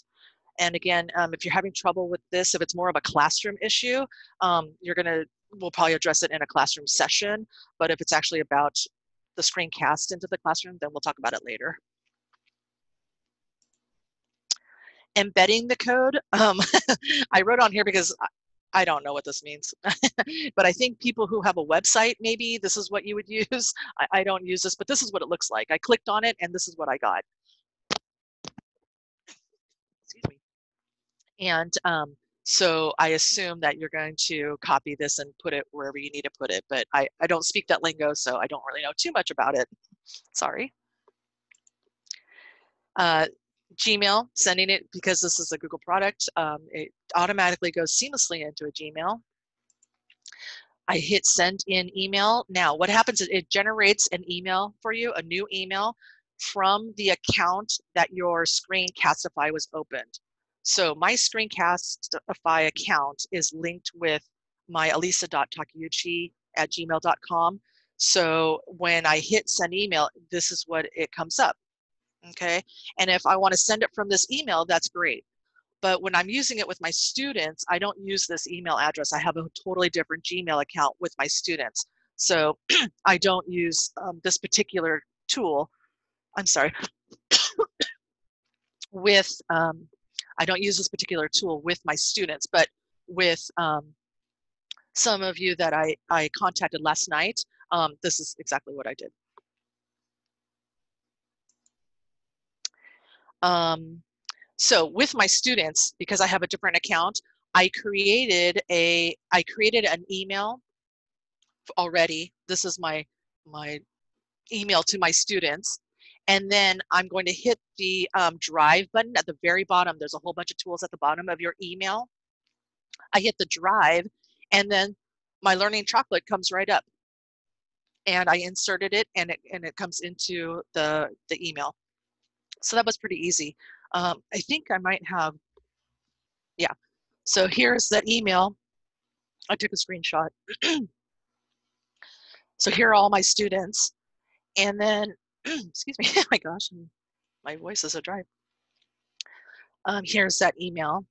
And again, um, if you're having trouble with this, if it's more of a classroom issue, um, you're gonna, we'll probably address it in a classroom session. But if it's actually about the screencast into the classroom, then we'll talk about it later. Embedding the code. Um, I wrote on here because I don't know what this means, but I think people who have a website, maybe this is what you would use. I, I, don't use this, but this is what it looks like. I clicked on it and this is what I got. Excuse me. And um, so I assume that you're going to copy this and put it wherever you need to put it, but I, I don't speak that lingo, so I don't really know too much about it. Sorry. Uh, Gmail, sending it because this is a Google product, um, it automatically goes seamlessly into a Gmail. I hit send in email. Now, what happens is it generates an email for you, a new email from the account that your Screencastify was opened. So my Screencastify account is linked with my alisa.takeuchi at gmail.com. So when I hit send email, this is what it comes up okay? And if I wanna send it from this email, that's great. But when I'm using it with my students, I don't use this email address. I have a totally different Gmail account with my students. So I don't use um, this particular tool. I'm sorry. with, um, I don't use this particular tool with my students, but with um, some of you that I, I contacted last night, um, this is exactly what I did. Um, so with my students, because I have a different account, I created a I created an email already. This is my my email to my students. And then I'm going to hit the um, drive button at the very bottom. There's a whole bunch of tools at the bottom of your email. I hit the drive and then my learning chocolate comes right up. And I inserted it and it, and it comes into the, the email. So that was pretty easy. Um, I think I might have, yeah. So here's that email. I took a screenshot. so here are all my students. And then, excuse me, oh my gosh, my voice is a dry. Um, here's that email.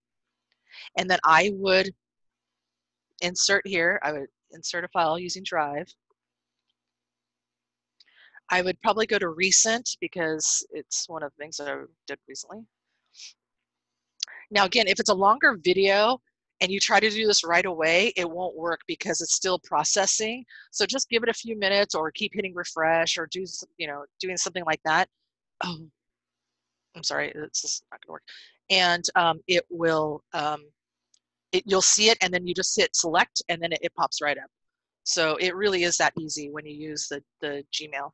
And then I would insert here, I would insert a file using Drive. I would probably go to recent because it's one of the things that I did recently. Now, again, if it's a longer video and you try to do this right away, it won't work because it's still processing. So just give it a few minutes or keep hitting refresh or do, you know, doing something like that. Oh, I'm sorry, it's just not gonna work. And um, it will, um, it, you'll see it and then you just hit select and then it, it pops right up. So it really is that easy when you use the, the Gmail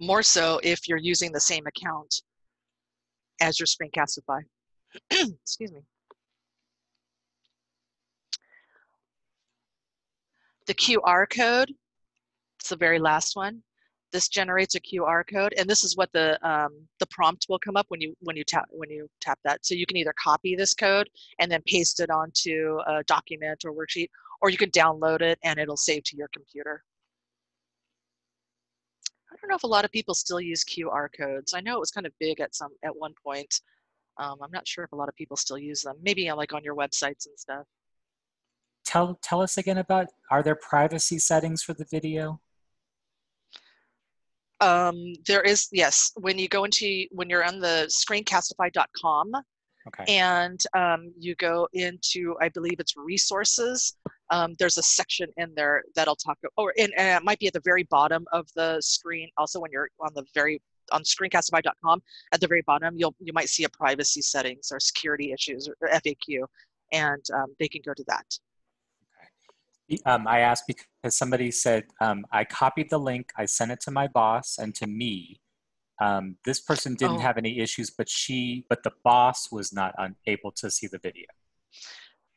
more so if you're using the same account as your Screencastify. Excuse me. The QR code, it's the very last one. This generates a QR code, and this is what the um, the prompt will come up when you when you tap when you tap that. So you can either copy this code and then paste it onto a document or worksheet, or you can download it and it'll save to your computer. I don't know if a lot of people still use QR codes. I know it was kind of big at some at one point. Um, I'm not sure if a lot of people still use them. Maybe uh, like on your websites and stuff. Tell tell us again about are there privacy settings for the video? Um, there is yes. When you go into when you're on the screencastify.com Okay. and um, you go into I believe it's resources. Um, there's a section in there that'll talk or and, and it might be at the very bottom of the screen. Also, when you're on the very on screencastify.com at the very bottom, you'll you might see a privacy settings or security issues or FAQ, and um, they can go to that. Um, I asked because somebody said um, I copied the link, I sent it to my boss and to me. Um, this person didn't Oh. have any issues, but she, but the boss was not unable to see the video.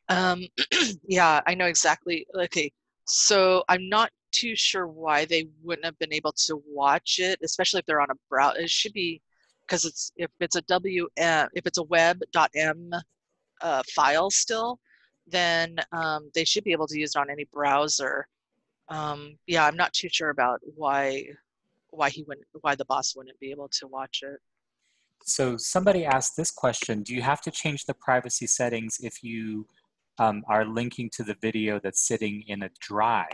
Um, yeah, I know exactly. Okay, so I'm not too sure why they wouldn't have been able to watch it, especially if they're on a browser. It should be because it's if it's a w uh, if it's a web.m uh, file still, then um, they should be able to use it on any browser. Um, yeah, I'm not too sure about why why he wouldn't why the boss wouldn't be able to watch it. So somebody asked this question: Do you have to change the privacy settings if you um, are linking to the video that's sitting in a drive?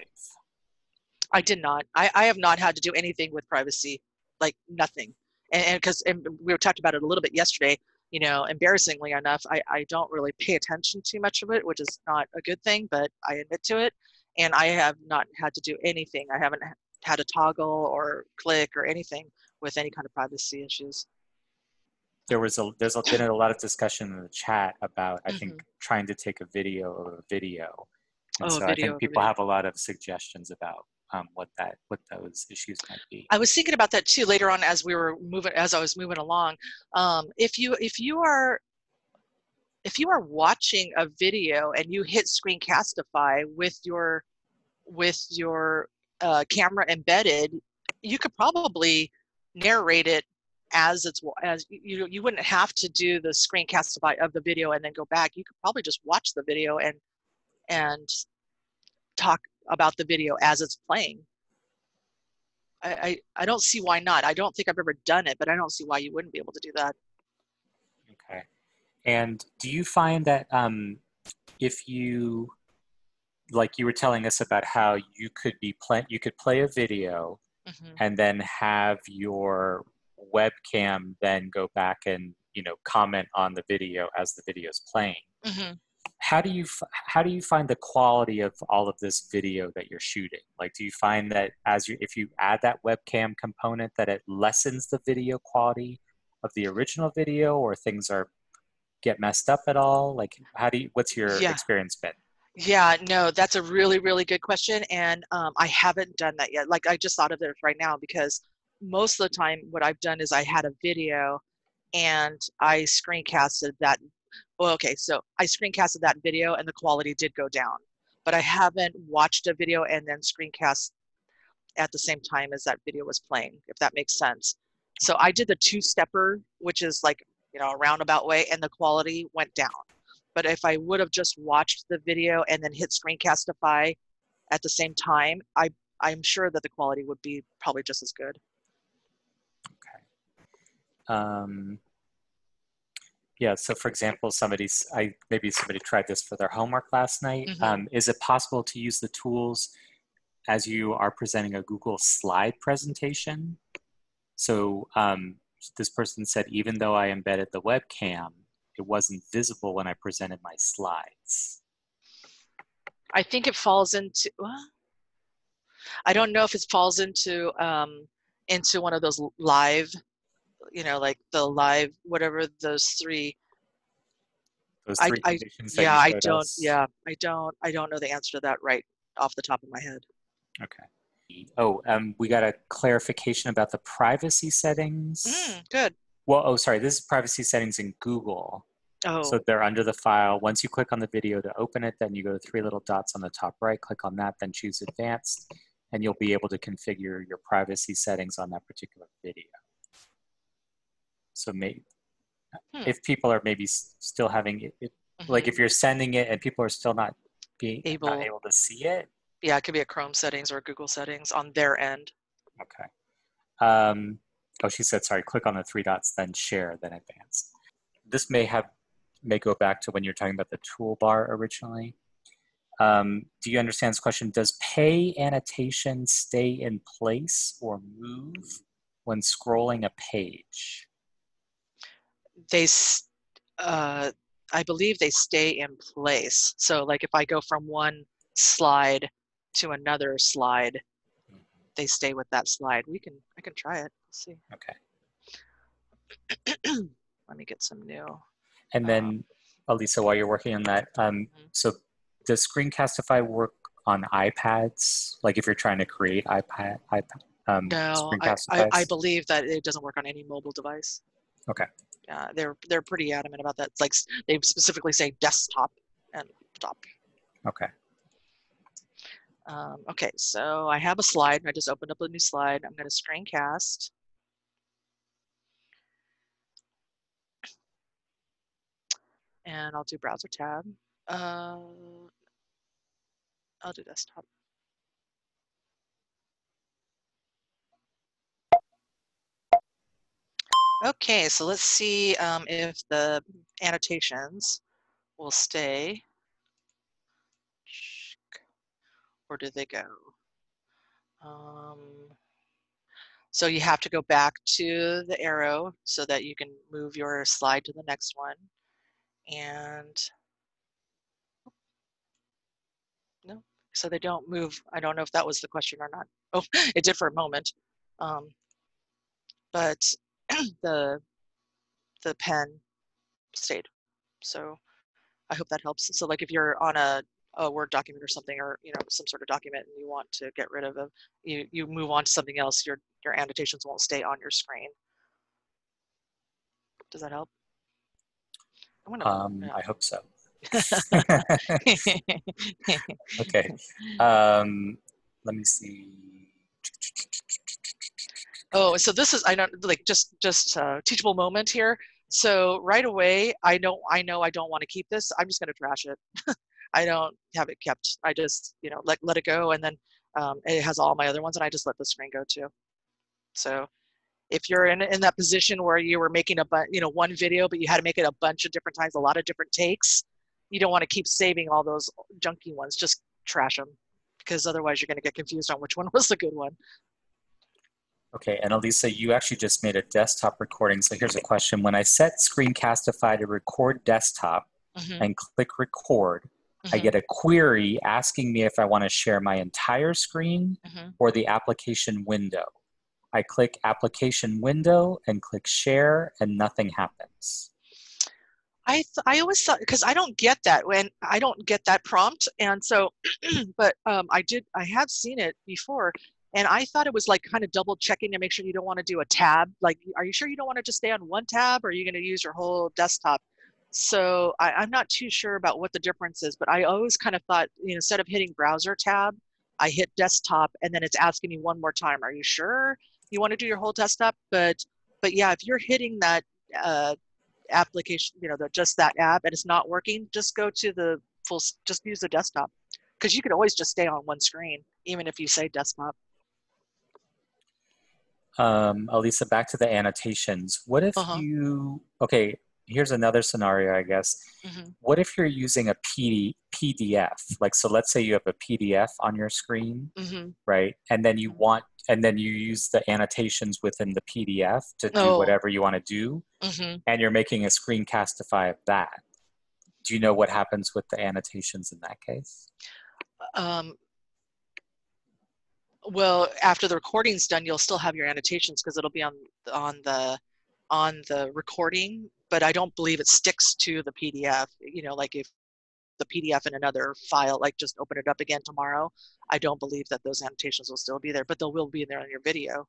I did not. I, I have not had to do anything with privacy, like nothing. And because we were talked about it a little bit yesterday. You know, embarrassingly enough, I, I don't really pay attention too much of it, which is not a good thing, but I admit to it. And I have not had to do anything. I haven't had to toggle or click or anything with any kind of privacy issues. There was a there's been a lot of discussion in the chat about I think trying to take a video of a video, and Oh, so I video of think people video. have a lot of suggestions about um, what that what those issues might be. I was thinking about that too later on as we were moving as I was moving along. Um, if you if you are if you are watching a video and you hit Screencastify with your with your uh, camera embedded, you could probably narrate it as it's as you you wouldn't have to do the screencast of the video and then go back. You could probably just watch the video and and talk about the video as it's playing. I, I, I don't see why not. I don't think I've ever done it, but I don't see why you wouldn't be able to do that. Okay. And do you find that um, if you, like you were telling us about how you could be play, you could play a video Mhm. and then have your webcam then go back and you know comment on the video as the video is playing. Mhm. How do you f- how do you find the quality of all of this video that you're shooting? Like, do you find that as you if you add that webcam component that it lessens the video quality of the original video, or things are get messed up at all? Like, how do you? What's your Yeah. experience been? Yeah, no, that's a really, really good question. And um, I haven't done that yet. Like, I just thought of it right now because most of the time, what I've done is I had a video and I screencasted that. Well, okay, so I screencasted that video and the quality did go down. But I haven't watched a video and then screencast at the same time as that video was playing, if that makes sense. So I did the two stepper, which is like, you know, a roundabout way, and the quality went down. But if I would have just watched the video and then hit Screencastify at the same time, I I'm sure that the quality would be probably just as good. Um, yeah. So, for example, somebody's I maybe somebody tried this for their homework last night. Mhm. Um, is it possible to use the tools as you are presenting a Google slide presentation? So um, this person said, even though I embedded the webcam, it wasn't visible when I presented my slides. I think it falls into. well, I don't know if it falls into um, into one of those live, you know, like the live whatever those three. Those three I- you Yeah, I don't. us. Yeah, I don't. I don't know the answer to that right off the top of my head. Okay. Oh, um, we got a clarification about the privacy settings. Mm, good. Well, oh, sorry. This is privacy settings in Google. Oh, So they're under the file. Once you click on the video to open it, then you go to three little dots on the top right, click on that, then choose advanced, and you'll be able to configure your privacy settings on that particular video. So may, Hmm. if people are maybe still having it, it- like mhm. if you're sending it and people are still not being Able. not able to see it, yeah, it could be a Chrome settings or Google settings on their end. okay. Um, oh, she said, sorry, click on the three dots, then share, then advance. This may have, may go back to when you're talking about the toolbar originally. Um, do you understand this question? Does pay annotation stay in place or move when scrolling a page? They, uh, I believe they stay in place. So like if I go from one slide to another slide, they stay with that slide. We can, I can try it. Let's see. Okay. Let me get some new. And then, Alisa, while you're working on that, um, Mhm. so does Screencastify work on iPads? Like if you're trying to create iPad, iPad, um, No, I, I, I believe that it doesn't work on any mobile device. Okay. Yeah, they're they're pretty adamant about that. It's like they specifically say desktop and stop. Okay. Um, okay, so I have a slide. I just opened up a new slide. I'm going to screencast. And I'll do browser tab. Uh, I'll do desktop. Okay, so let's see um, if the annotations will stay. or do they go? Um, so you have to go back to the arrow so that you can move your slide to the next one. And no, so they don't move. I don't know if that was the question or not. Oh, it did for a moment. Um, but the the pen stayed. So I hope that helps. So like if you're on a, a Word document or something, or you know some sort of document, and you want to get rid of them, you you move on to something else. Your your annotations won't stay on your screen. Does that help? Gonna- Um, yeah. I hope so. okay. Um, let me see. Oh, so this is I don't like just just uh, teachable moment here. So right away, I don't I know I don't want to keep this. I'm just going to trash it. I don't have it kept. I just you know let let it go, and then um, it has all my other ones, and I just let the screen go too. So if you're in in that position where you were making a bu- you know one video, but you had to make it a bunch of different times, a lot of different takes, you don't want to keep saving all those junky ones. Just trash them because otherwise you're going to get confused on which one was the good one. Okay, and Alisa, you actually just made a desktop recording. So here's a question. When I set Screencastify to record desktop Mhm, and click record, I mhm, get a query asking me if I want to share my entire screen mhm. or the application window. I click application window and click share and nothing happens. I th- I always thought because I don't get that when I don't get that prompt, and so, but um, I did I have seen it before, and I thought it was like kind of double checking to make sure you don't want to do a tab. Like, are you sure you don't want to just stay on one tab, or are you going to use your whole desktop? So I, I'm not too sure about what the difference is, but I always kind of thought you know instead of hitting browser tab, I hit desktop, and then it's asking me one more time. Are you sure you want to do your whole desktop? But but yeah, if you're hitting that. Uh, application, you know, the, just that app and it's not working, just go to the full, just use the desktop. Because you can always just stay on one screen, even if you say desktop. Um, Alisa, back to the annotations. What if Uh-huh. you, okay, here's another scenario, I guess. hmm What if you're using a PD, PDF? Like, so let's say you have a PDF on your screen, hmm right? And then you Mhm. want, and then you use the annotations within the PDF to do Oh. whatever you want to do, hmm and you're making a screencastify of that. Do you know what happens with the annotations in that case? Um, well, after the recording's done, you'll still have your annotations because it'll be on on the on the recording. But I don't believe it sticks to the PDF. You know, like if the PDF in another file, like just open it up again tomorrow. I don't believe that those annotations will still be there, but they will be in there on your video.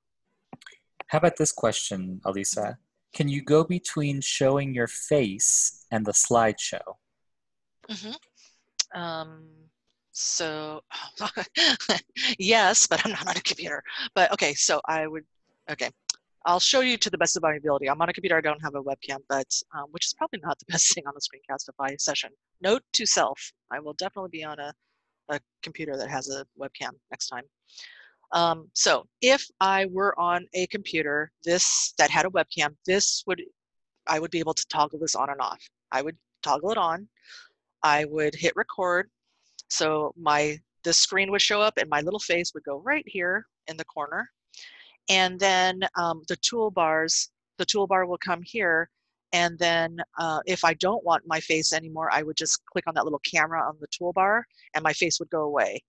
How about this question, Alisa? Can you go between showing your face and the slideshow? Mm-hmm. Um, so, yes, but I'm not on a computer. But okay, so I would, okay, I'll show you to the best of my ability. I'm on a computer, I don't have a webcam, but um, which is probably not the best thing on a Screencastify session. Note to self, I will definitely be on a, a computer that has a webcam next time. Um, so if I were on a computer, this that had a webcam, this would I would be able to toggle this on and off. I would toggle it on. I would hit record. So my the screen would show up and my little face would go right here in the corner. And then um, the toolbars, the toolbar will come here. And then uh, if I don't want my face anymore, I would just click on that little camera on the toolbar and my face would go away.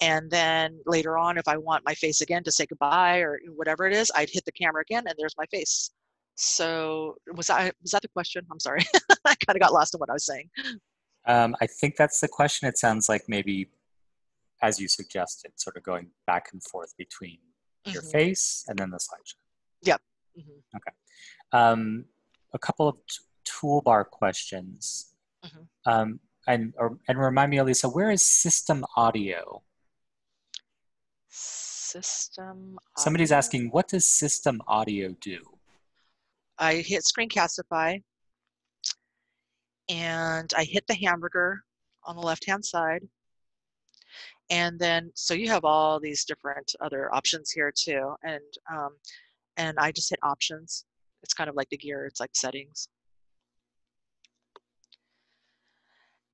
And then later on, if I want my face again to say goodbye or whatever it is, I'd hit the camera again and there's my face. So was that, was that the question? I'm sorry. I kind of got lost in what I was saying. Um, I think that's the question. It sounds like maybe, as you suggested, sort of going back and forth between your Mhm. face and then the slideshow. Mhm. Um, a couple of t- toolbar questions. Mhm. Um, and, or, and remind me, Alisa, where is system audio? System. Somebody's asking, what does system audio do? I hit Screencastify and I hit the hamburger on the left hand side. And then, so you have all these different other options here too. And, um, and I just hit options. It's kind of like the gear, it's like settings.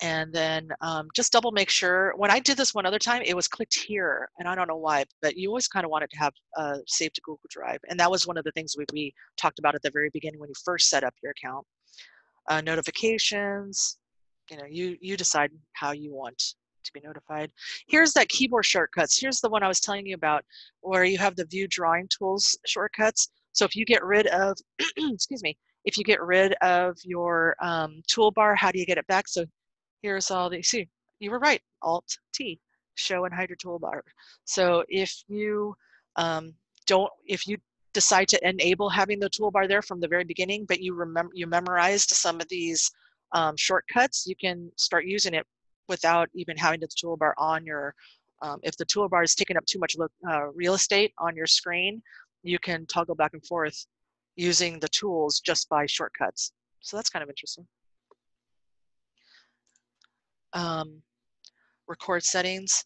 And then um, just double make sure. When I did this one other time, it was clicked here, and I don't know why, but you always kind of wanted to have uh, saved to Google Drive. And that was one of the things we, we talked about at the very beginning when you first set up your account. Uh, notifications, you know, you, you decide how you want to be notified. Here's that keyboard shortcuts. Here's the one I was telling you about where you have the view drawing tools shortcuts. So if you get rid of, excuse me, if you get rid of your um, toolbar, how do you get it back? So here's all the, see, you were right, Alt T, show and hide your toolbar. So if you um, don't, if you decide to enable having the toolbar there from the very beginning, but you remember, you memorized some of these um, shortcuts, you can start using it without even having the toolbar on your, um, if the toolbar is taking up too much uh, real estate on your screen, you can toggle back and forth using the tools just by shortcuts. So that's kind of interesting. Um, record settings.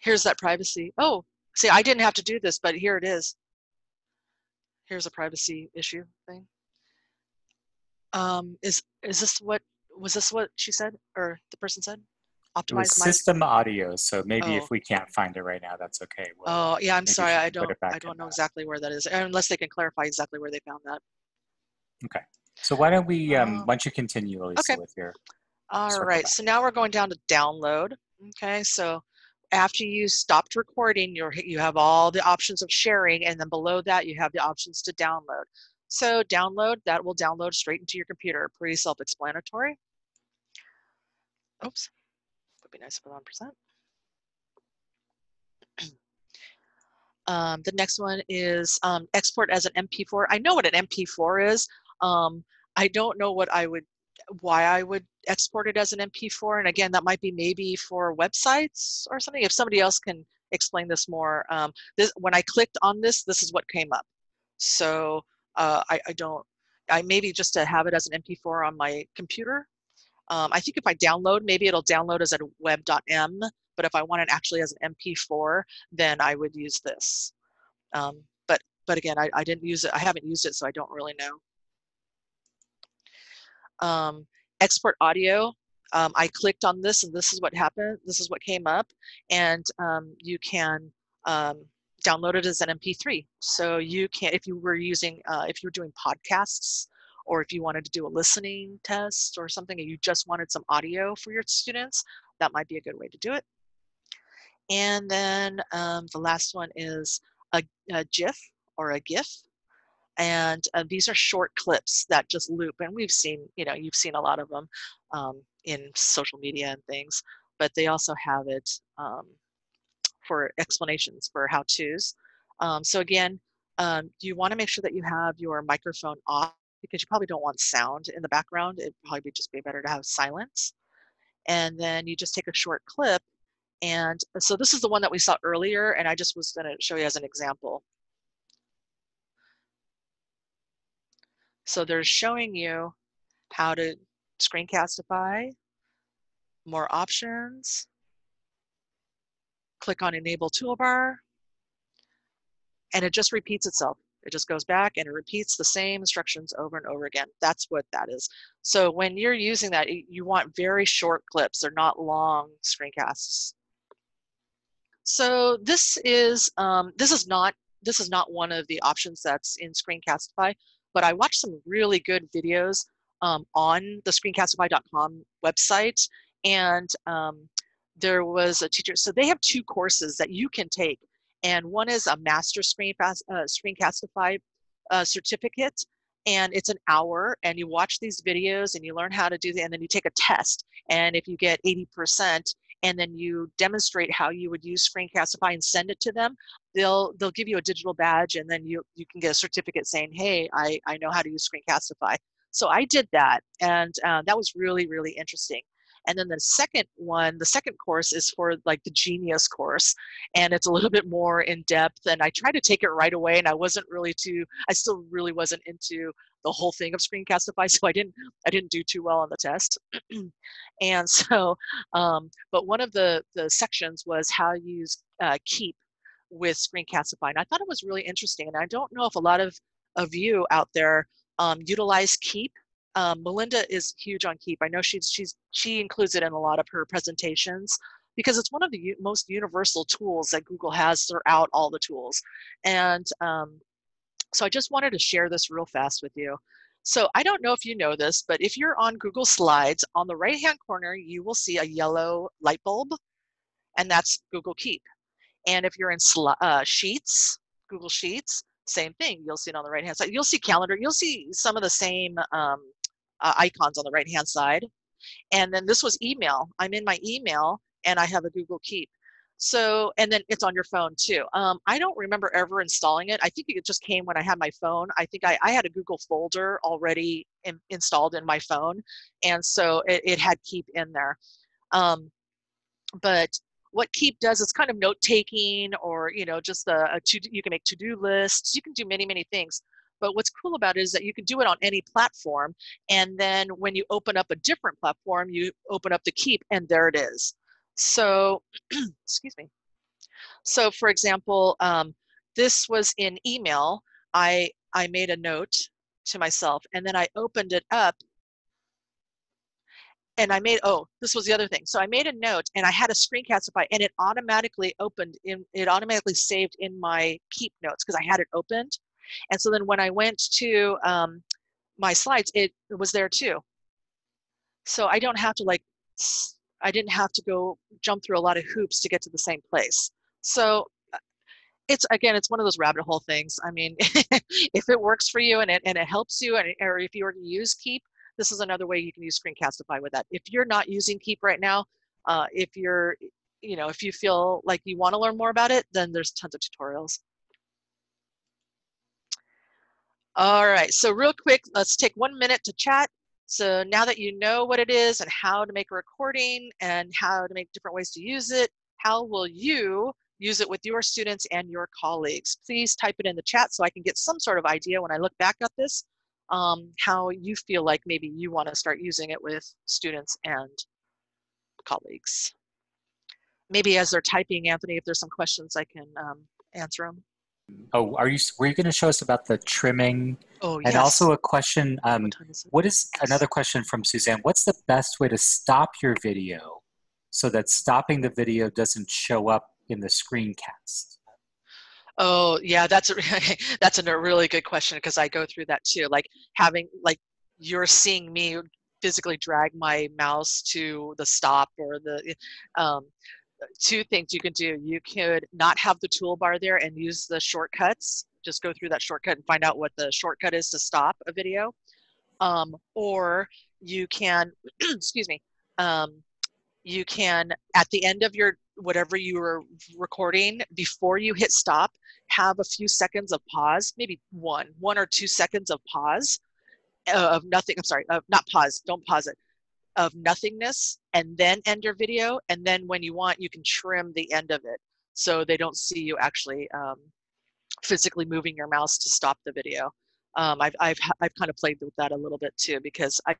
Here's that privacy. Oh, see, I didn't have to do this, but here it is. Here's a privacy issue thing. Um, is is this what was this what she said or the person said? Optimize my. system audio, so maybe Oh. if we can't find it right now, that's okay. We'll, Oh, yeah, I'm sorry. I don't I don't know the- exactly where that is, unless they can clarify exactly where they found that. Okay. So why don't we, um, Uh, why don't you continue, Alisa, okay. with your, All circle so now we're going down to download. Okay, so after you stopped recording, you're, you have all the options of sharing, and then below that, you have the options to download. So download, that will download straight into your computer. Pretty self-explanatory. Oops, would be nice if it was on percent. Um, the next one is um, export as an MP4. I know what an MP4 is. Um, I don't know what I would, why I would export it as an MP4. And again, that might be maybe for websites or something. If somebody else can explain this more, um, this when I clicked on this, this is what came up. So uh, I, I don't, I maybe just to have it as an MP4 on my computer. Um, I think if I download, maybe it'll download as a web.m. But if I want it actually as an MP4, then I would use this. Um, but but again, I, I didn't use it. I haven't used it, so I don't really know. Um, export audio. Um, I clicked on this, and this is what happened. This is what came up, and um, you can um, download it as an MP3. So you can, if you were using, uh, if you were doing podcasts, or if you wanted to do a listening test or something, and you just wanted some audio for your students, that might be a good way to do it. And then um, the last one is a, a GIF or a GIF. And uh, these are short clips that just loop. And we've seen, you know, you've seen a lot of them um, in social media and things, but they also have it um, for explanations for how to's. Um, so again, um, you want to make sure that you have your microphone off because you probably don't want sound in the background. It'd just be better to have silence. And then you just take a short clip and so this is the one that we saw earlier, and I just was going to show you as an example. So they're showing you how to screencastify, more options. click on enable toolbar, and it just repeats itself. It just goes back and it repeats the same instructions over and over again. That's what that is. So when you're using that, you want very short clips. They're not long screencasts. So this is um, this is not this is not one of the options that's in Screencastify, but I watched some really good videos um, on the Screencastify.com website, and um, there was a teacher. So they have two courses that you can take and one is a master uh, screencastify uh, certificate and it's an hour and you watch these videos and you learn how to do that and then you take a test and if you get 80% and then you demonstrate how you would use screencastify and send it to them they'll they'll give you a digital badge and then you you can get a certificate saying hey i i know how to use screencastify so i did that and uh, that was really really interesting and then the second one, the second course is for like the Genius course, and it's a little bit more in depth. And I tried to take it right away, and I wasn't really too. I still really wasn't into the whole thing of Screencastify, so I didn't. I didn't do too well on the test. and so, um, but one of the the sections was how to use uh, Keep with Screencastify, and I thought it was really interesting. And I don't know if a lot of of you out there um, utilize Keep um, Melinda is huge on Keep. I know she's she's she includes it in a lot of her presentations because it's one of the most universal tools that Google has throughout all the tools. And um, so I just wanted to share this real fast with you. So I don't know if you know this, but if you're on Google Slides, on the right-hand corner, you will see a yellow light bulb, and that's Google Keep. And if you're in uh, Sheets, Google Sheets, same thing. You'll see it on the right-hand side. You'll see Calendar. You'll see some of the same um, uh, icons on the right hand side. And then this was email. I'm in my email and I have a Google Keep. So, and then it's on your phone too. Um, I don't remember ever installing it. I think it just came when I had my phone. I think I, I had a Google folder already in, installed in my phone. And so it, it had Keep in there. Um, but what Keep does is kind of note taking or, you know, just a, a to, you can make to-do lists. You can do many, many things. But what's cool about it is that you can do it on any platform. And then when you open up a different platform, you open up the Keep and there it is. So, excuse me. So for example, um, this was in email. I, I made a note to myself and then I opened it up and I made, oh, this was the other thing. So I made a note and I had a screencastify and it automatically opened in, it automatically saved in my keep notes because I had it opened. And so then when I went to um, my slides, it, it was there too. So I don't have to like, I didn't have to go jump through a lot of hoops to get to the same place. So uh, it's again, it's one of those rabbit hole things. I mean, if it works for you and it, and it helps you, and or if you to use Keep, this is another way you can use Screencastify with that. If you're not using Keep right now, uh, if you're, you know, if you feel like you want to learn more about it, then there's tons of tutorials. All right, so real quick, let's take one minute to chat. So now that you know what it is and how to make a recording and how to make different ways to use it, how will you use it with your students and your colleagues? Please type it in the chat so I can get some sort of idea when I look back at this, um, how you feel like maybe you want to start using it with students and colleagues. Maybe as they're typing, Anthony, if there's some questions, I can um, answer them. Oh, are you? Were you going to show us about the trimming? Oh, and yes. also a question. Um, What time is it? what is another question from Suzanne? What's the best way to stop your video so that stopping the video doesn't show up in the screencast? Oh, yeah, that's a that's a really good question because I go through that too. Like having like you're seeing me physically drag my mouse to the stop or the um, two things you can do. You could not have the toolbar there and use the shortcuts. Just go through that shortcut and find out what the shortcut is to stop a video. Um, or you can, excuse me, um, you can, at the end of your, whatever you were recording, before you hit stop, have a few seconds of pause, maybe one, one or two seconds of pause, uh, of nothing, I'm sorry, not pause, don't pause it, of nothingness and then end your video. And then when you want, you can trim the end of it so they don't see you actually um, physically moving your mouse to stop the video. Um, I've, I've, I've kind of played with that a little bit too because I,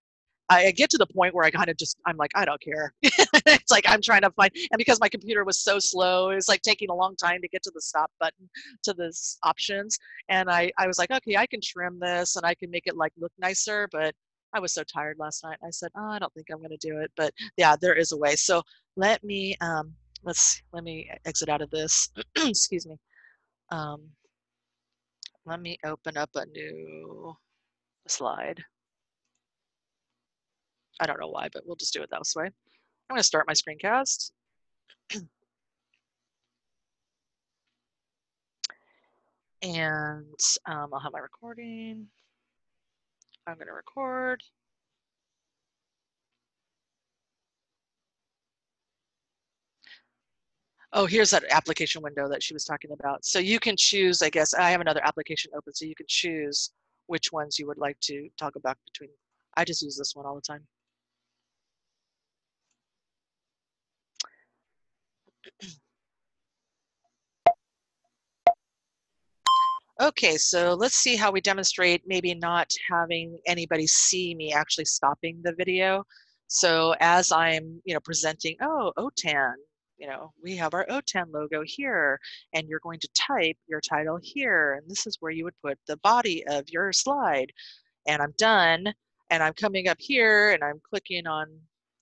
I get to the point where I kind of just I'm like I don't care. it's like I'm trying to find and because my computer was so slow, it was like taking a long time to get to the stop button to the options. And I I was like, okay, I can trim this and I can make it like look nicer, but I was so tired last night. I said, oh, I don't think I'm going to do it. But yeah, there is a way. So let me um, let's let me exit out of this. Excuse me. Um, let me open up a new slide. I don't know why, but we'll just do it that way. I'm going to start my screencast. and um, I'll have my recording. I'm going to record. Oh, here's that application window that she was talking about. So you can choose, I guess, I have another application open, so you can choose which ones you would like to talk about between. I just use this one all the time. Okay, so let's see how we demonstrate maybe not having anybody see me actually stopping the video. So as I'm, you know, presenting, oh, OTAN, you know, we have our OTAN logo here, and you're going to type your title here, and this is where you would put the body of your slide. And I'm done, and I'm coming up here, and I'm clicking on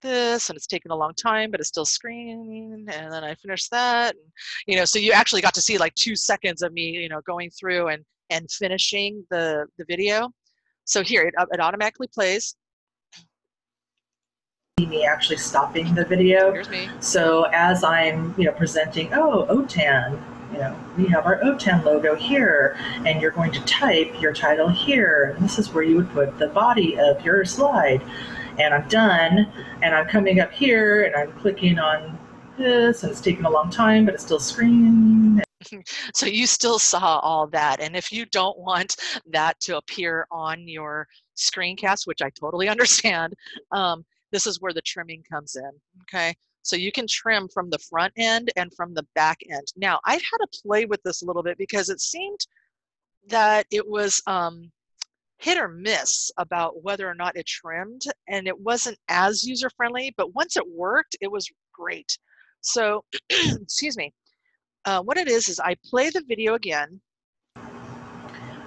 this and it's taken a long time but it's still screening and then i finished that and, you know so you actually got to see like two seconds of me you know going through and and finishing the the video so here it, uh, it automatically plays me actually stopping the video Here's me. so as i'm you know presenting oh otan you know, we have our OTAN logo here, and you're going to type your title here. And this is where you would put the body of your slide and I'm done and I'm coming up here and I'm clicking on this and it's taking a long time but it's still screening so you still saw all that and if you don't want that to appear on your screencast which i totally understand um, this is where the trimming comes in okay? So you can trim from the front end and from the back end. Now i've had to play with this a little bit because it seemed that it was um, hit or miss about whether or not it trimmed and it wasn't as user friendly but once it worked it was great. So excuse me. Uh, what it is is i play the video again.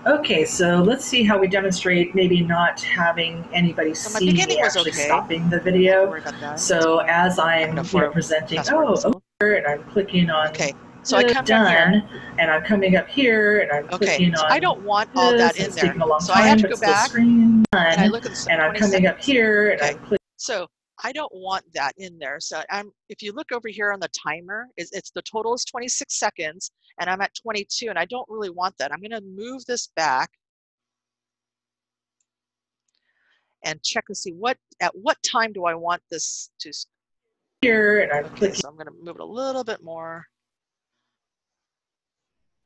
Okay so let's see how we demonstrate maybe not having anybody so see me actually okay. stopping the video. so as i'm you know, presenting oh, oh and i'm clicking on okay so I come done, here, and I'm coming up here, and I'm okay, clicking so on. I don't want all that in there. so time, I have to go back, screen, and I look at the and I'm coming seconds. up here, and okay. I'm clicking. So I don't want that in there. So I'm, if you look over here on the timer, it's, it's the total is 26 seconds, and I'm at 22, and I don't really want that. I'm going to move this back and check to see what at what time do I want this to. Here, and I'm okay, clicking. So I'm going to move it a little bit more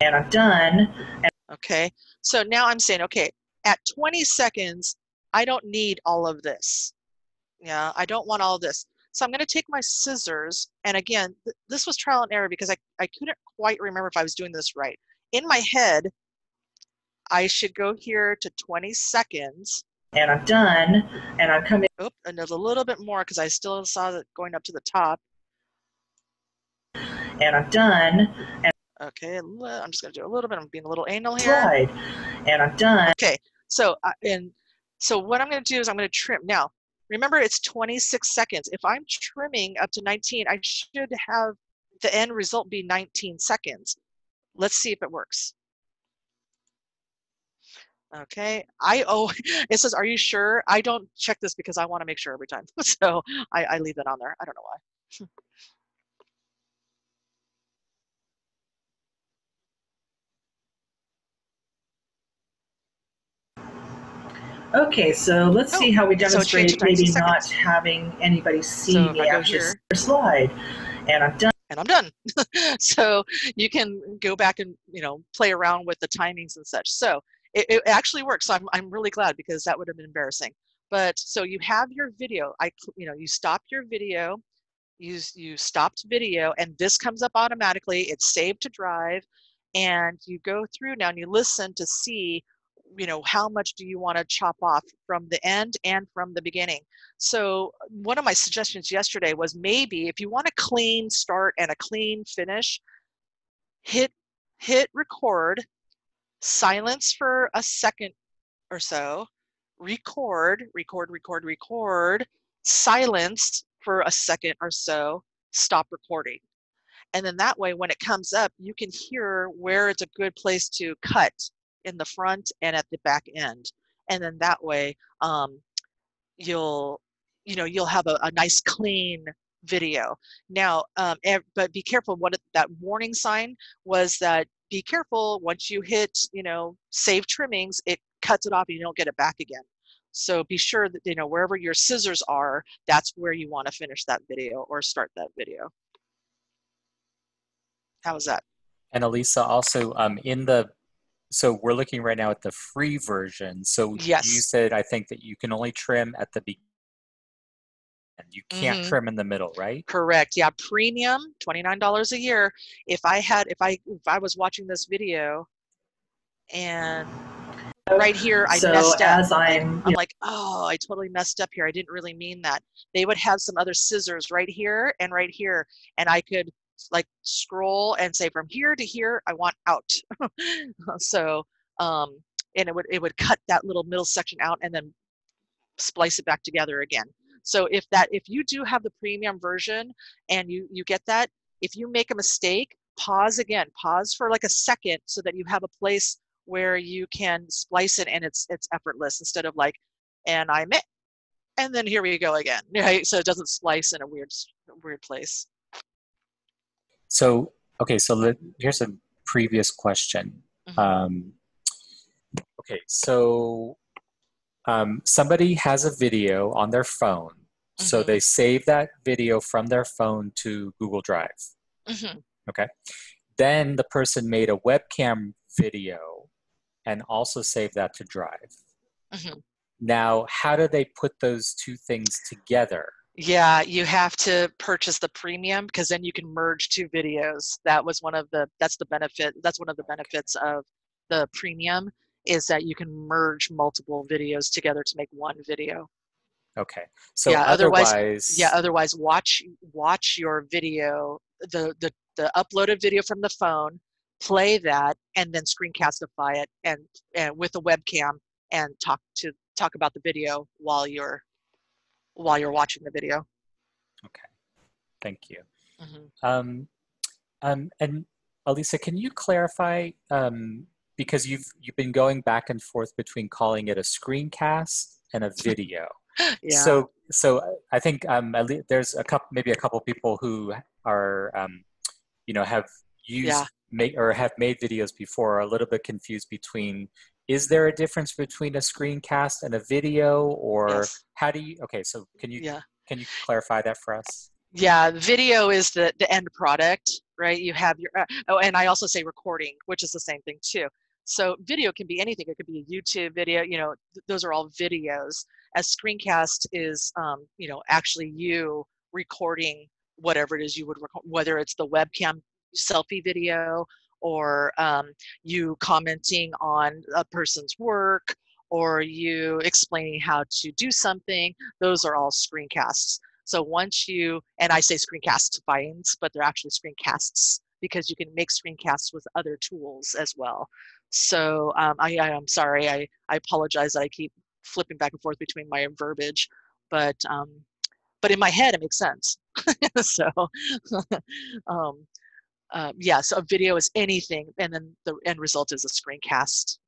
and I'm done. And okay, so now I'm saying, okay, at 20 seconds, I don't need all of this. Yeah, I don't want all this. So I'm going to take my scissors, and again, th this was trial and error because I, I couldn't quite remember if I was doing this right. In my head, I should go here to 20 seconds. And I'm done, and I'm coming. Oop, and there's a little bit more because I still saw it going up to the top. And I'm done, and Okay, I'm just going to do a little bit. I'm being a little anal here. Slide, and I'm done. Okay, so uh, and so what I'm going to do is I'm going to trim. Now, remember it's 26 seconds. If I'm trimming up to 19, I should have the end result be 19 seconds. Let's see if it works. Okay, I oh, it says, are you sure? I don't check this because I want to make sure every time. so I, I leave that on there. I don't know why. Okay, so let's oh, see how we demonstrate so maybe not having anybody see so actual actually slide. And I'm done. And I'm done. so you can go back and you know play around with the timings and such. So it, it actually works. So I'm I'm really glad because that would have been embarrassing. But so you have your video. I you know you stop your video, you you stopped video, and this comes up automatically. It's saved to drive, and you go through now and you listen to see you know how much do you want to chop off from the end and from the beginning? So one of my suggestions yesterday was maybe if you want a clean start and a clean finish hit hit record silence for a second or so record record record record silence for a second or so stop recording. And then that way when it comes up you can hear where it's a good place to cut in the front and at the back end. And then that way um, you'll you know you'll have a, a nice clean video. Now um, but be careful what that warning sign was that be careful once you hit you know save trimmings it cuts it off and you don't get it back again. So be sure that you know wherever your scissors are that's where you want to finish that video or start that video. How was that? And Alisa also um, in the so we're looking right now at the free version. So yes. you said I think that you can only trim at the beginning. And You can't mm-hmm. trim in the middle, right? Correct. Yeah, premium, $29 a year. If I had if I if I was watching this video and right here I so messed up. As I'm, I'm like, oh, I totally messed up here. I didn't really mean that. They would have some other scissors right here and right here, and I could like scroll and say from here to here I want out. so um, and it would it would cut that little middle section out and then splice it back together again. So if that if you do have the premium version and you you get that, if you make a mistake, pause again, pause for like a second so that you have a place where you can splice it and it's it's effortless instead of like and I met and then here we go again right so it doesn't splice in a weird weird place so, okay, so let, here's a previous question. Mm-hmm. Um, okay, so um, somebody has a video on their phone. Mm-hmm. So they save that video from their phone to Google Drive. Mm-hmm. Okay. Then the person made a webcam video and also saved that to Drive. Mm-hmm. Now, how do they put those two things together? Yeah, you have to purchase the premium because then you can merge two videos. That was one of the that's the benefit that's one of the benefits of the premium is that you can merge multiple videos together to make one video. Okay. So yeah, otherwise, otherwise yeah, otherwise watch watch your video the the the uploaded video from the phone, play that and then screencastify it and and with a webcam and talk to talk about the video while you're while you're watching the video. Okay, thank you. Mm-hmm. Um, um, and Alisa, can you clarify um, because you've you've been going back and forth between calling it a screencast and a video. yeah. So so I think um, at least there's a couple maybe a couple people who are um, you know have used yeah. make or have made videos before are a little bit confused between is there a difference between a screencast and a video or yes. how do you okay so can you yeah. can you clarify that for us? Yeah video is the the end product right? You have your uh, oh and i also say recording which is the same thing too. So video can be anything. It could be a youtube video you know th- those are all videos. As screencast is um, you know actually you recording whatever it is you would record whether it's the webcam selfie video or um, you commenting on a person's work or you explaining how to do something those are all screencasts. So once you and i say screencast but they're actually screencasts because you can make screencasts with other tools as well. So um, I, i'm sorry I, I apologize that i keep flipping back and forth between my verbiage but um, but in my head it makes sense. So um, um, yeah, so a video is anything, and then the end result is a screencast.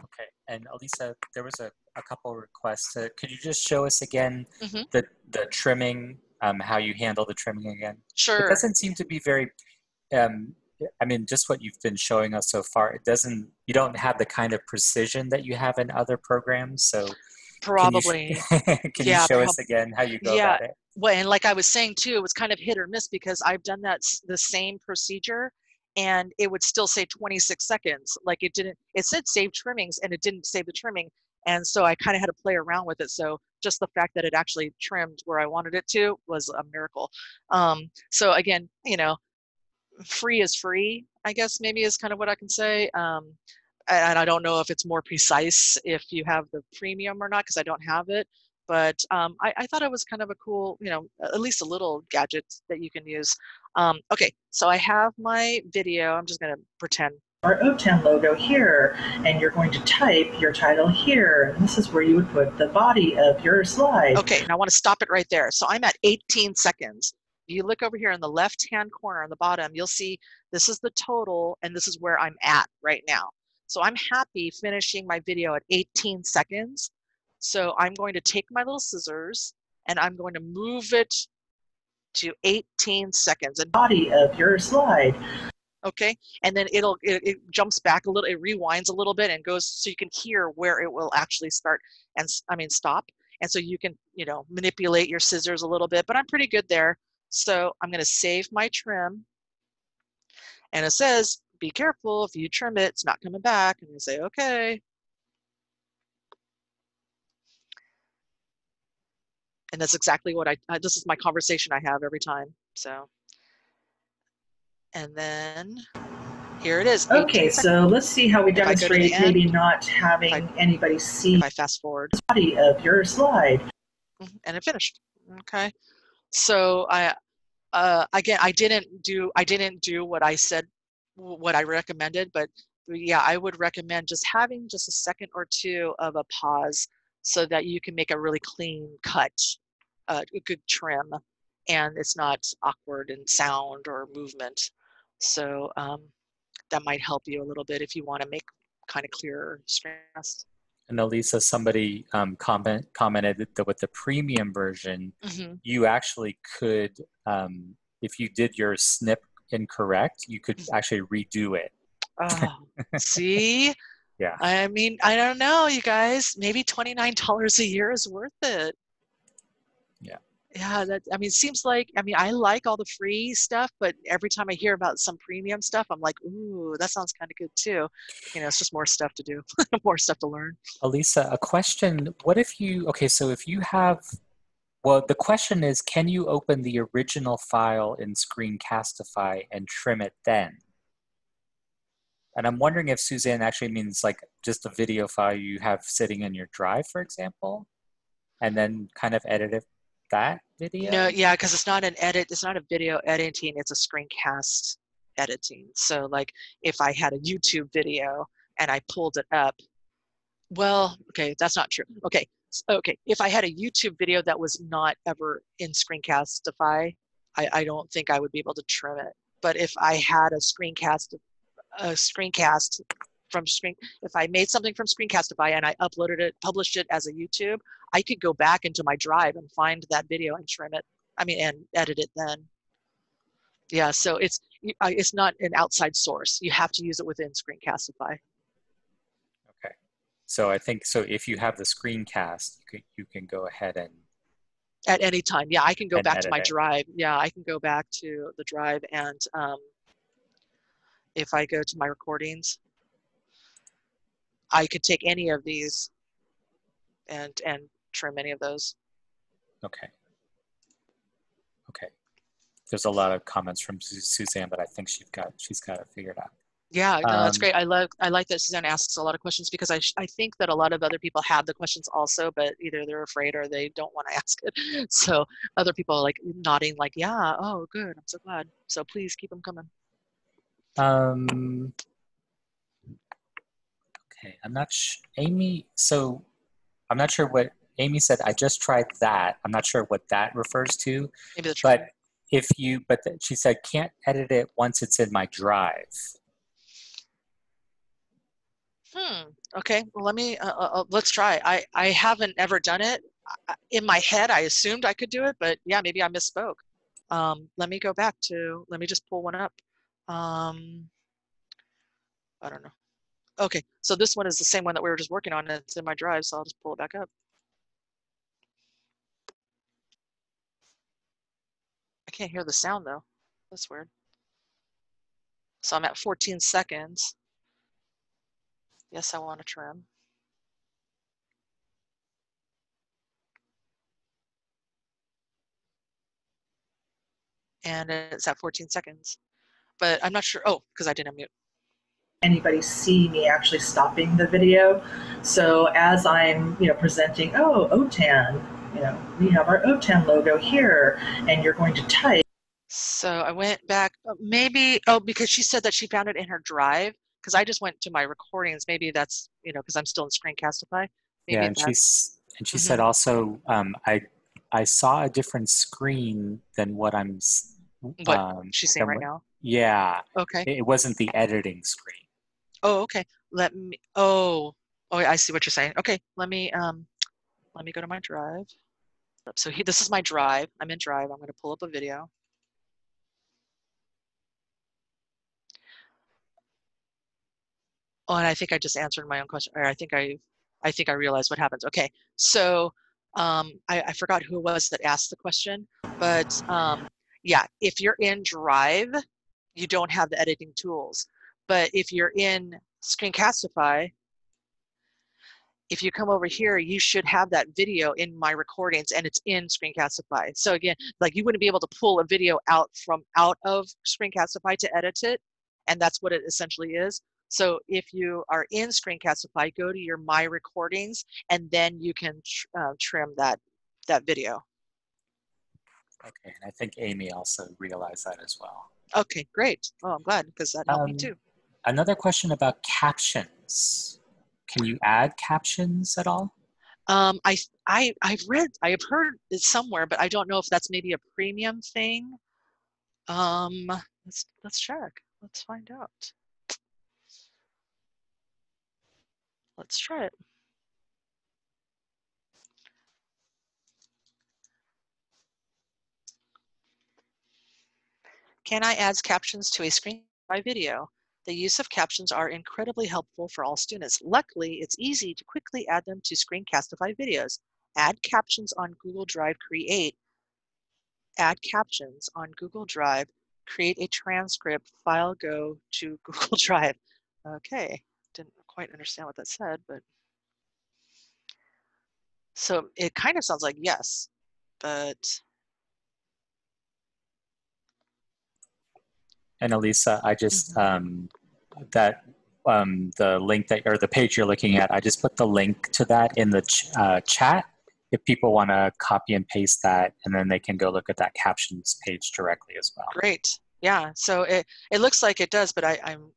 Okay, and Alisa, there was a, a couple requests. Uh, could you just show us again mm-hmm. the the trimming, um, how you handle the trimming again? Sure. It doesn't seem to be very. Um, I mean, just what you've been showing us so far, it doesn't. You don't have the kind of precision that you have in other programs. So probably. Can you, can yeah, you show prob- us again how you go yeah. about it? And like I was saying too, it was kind of hit or miss because I've done that the same procedure and it would still say 26 seconds. Like it didn't, it said save trimmings and it didn't save the trimming. And so I kind of had to play around with it. So just the fact that it actually trimmed where I wanted it to was a miracle. Um, so again, you know, free is free, I guess maybe is kind of what I can say. Um, and I don't know if it's more precise if you have the premium or not because I don't have it. But um, I, I, thought it was kind of a cool, you know, at least a little gadget that you can use. Um, okay, so I have my video. I'm just going to pretend. Our OTAN logo here, and you're going to type your title here. And this is where you would put the body of your slide. Okay, now I want to stop it right there. So I'm at 18 seconds. If you look over here in the left hand corner on the bottom, you'll see this is the total and this is where I'm at right now. So I'm happy finishing my video at 18 seconds. So I'm going to take my little scissors and I'm going to move it to 18 seconds. And body of your slide. Okay, and then it'll it, it, jumps back a little, it rewinds a little bit and goes so you can hear where it will actually start and I mean stop. And so you can you know manipulate your scissors a little bit, but I'm pretty good there. So I'm going to save my trim, and it says be careful if you trim it, it's not coming back. And you say, okay. And that's exactly what I, uh, this is my conversation I have every time. So, and then here it is. Okay, so let's see how we demonstrate maybe not having I, anybody see if I fast forward the body of your slide. Mm-hmm, and it finished. Okay. So I, uh, again, I didn't do, I didn't do what I said what I recommended, but yeah, I would recommend just having just a second or two of a pause so that you can make a really clean cut, a good trim, and it's not awkward in sound or movement. So um, that might help you a little bit if you want to make kind of clearer stress. And Alisa, somebody um, comment, commented that with the premium version, mm-hmm. you actually could, um, if you did your snip incorrect, you could actually redo it. Oh, see? yeah. I mean, I don't know, you guys. Maybe $29 a year is worth it. Yeah. Yeah, that I mean, it seems like I mean, I like all the free stuff, but every time I hear about some premium stuff, I'm like, ooh, that sounds kind of good too. You know, it's just more stuff to do, more stuff to learn. Alisa, a question: What if you? Okay, so if you have well, the question is, can you open the original file in Screencastify and trim it then? And I'm wondering if Suzanne actually means like just a video file you have sitting in your drive, for example, and then kind of edit it, that video? No, yeah, because it's not an edit, it's not a video editing, it's a screencast editing. So like if I had a YouTube video and I pulled it up, well, okay, that's not true. Okay, okay, if I had a YouTube video that was not ever in Screencastify, I, I don't think I would be able to trim it. But if I had a screencast, a screencast from screen, if I made something from Screencastify and I uploaded it, published it as a YouTube, I could go back into my drive and find that video and trim it. I mean, and edit it then. Yeah, so it's it's not an outside source. You have to use it within Screencastify. Okay. So I think so. If you have the screencast, you can, you can go ahead and at any time. Yeah, I can go back to my it. drive. Yeah, I can go back to the drive and um, if I go to my recordings, I could take any of these and and trim any of those. Okay. Okay. There's a lot of comments from Suzanne, but I think she's got she's got it figured out. Yeah, no, that's um, great. I love I like that Suzanne asks a lot of questions because I I think that a lot of other people have the questions also, but either they're afraid or they don't want to ask it. So other people are like nodding, like, yeah, oh, good, I'm so glad. So please keep them coming. Um. Okay, I'm not sh- Amy. So I'm not sure what Amy said. I just tried that. I'm not sure what that refers to. Maybe the but if you, but the, she said can't edit it once it's in my drive. Hmm. Okay. Well, let me. Uh, uh, uh, let's try. I I haven't ever done it. In my head, I assumed I could do it, but yeah, maybe I misspoke. Um, let me go back to. Let me just pull one up. Um, I don't know. Okay. So this one is the same one that we were just working on. It's in my drive, so I'll just pull it back up. I can't hear the sound though. That's weird. So I'm at 14 seconds. Yes, I want to trim. And it's at 14 seconds. But I'm not sure. Oh, because I didn't mute. Anybody see me actually stopping the video. So as I'm, you know, presenting, oh, OTAN, you know, we have our OTAN logo here, and you're going to type. So I went back, uh, maybe, oh, because she said that she found it in her drive, because I just went to my recordings. Maybe that's, you know, because I'm still in Screencastify. Maybe yeah, and that's- she's and she Mhm. said also, um, I I saw a different screen than what I'm. s- What um, she's saying right what- now. Yeah, Okay. it it wasn't the editing screen. Oh, okay. Let me, oh, oh, I see what you're saying. Okay, let me, um, let me go to my drive. So he, this is my drive. I'm in drive. I'm going to pull up a video. Oh, and I think I just answered my own question, or I think I, I think I realized what happens. Okay, so um, I, I forgot who it was that asked the question, but um, yeah, if you're in Drive, you don't have the editing tools. But if you're in Screencastify, if you come over here, you should have that video in my recordings and it's in Screencastify. So again, like you wouldn't be able to pull a video out from out of Screencastify to edit it. And that's what it essentially is. So if you are in Screencastify, go to your My Recordings and then you can tr- uh, trim that, that video. Okay, and I think Amy also realized that as well. Okay, great. Oh, I'm glad because that helped me Um, too. Another question about captions. Can you add captions at all? Um, I, I, I've read, I have heard it somewhere, but I don't know if that's maybe a premium thing. Um, let's, let's check. Let's find out. Let's try it. Can I add captions to a screen by video? The use of captions are incredibly helpful for all students. Luckily, it's easy to quickly add them to Screencastify videos. Add captions on Google Drive Create. Add captions on Google Drive. Create a transcript. File go to Google Drive. Okay, didn't quite understand what that said, but. So it kind of sounds like yes, but And Alisa, I just Mm-hmm. um, that um, the link that or the page you're looking at, I just put the link to that in the ch- uh, chat. If people want to copy and paste that, and then they can go look at that captions page directly as well. great. Yeah, so it, it looks like it does, but I, I'm,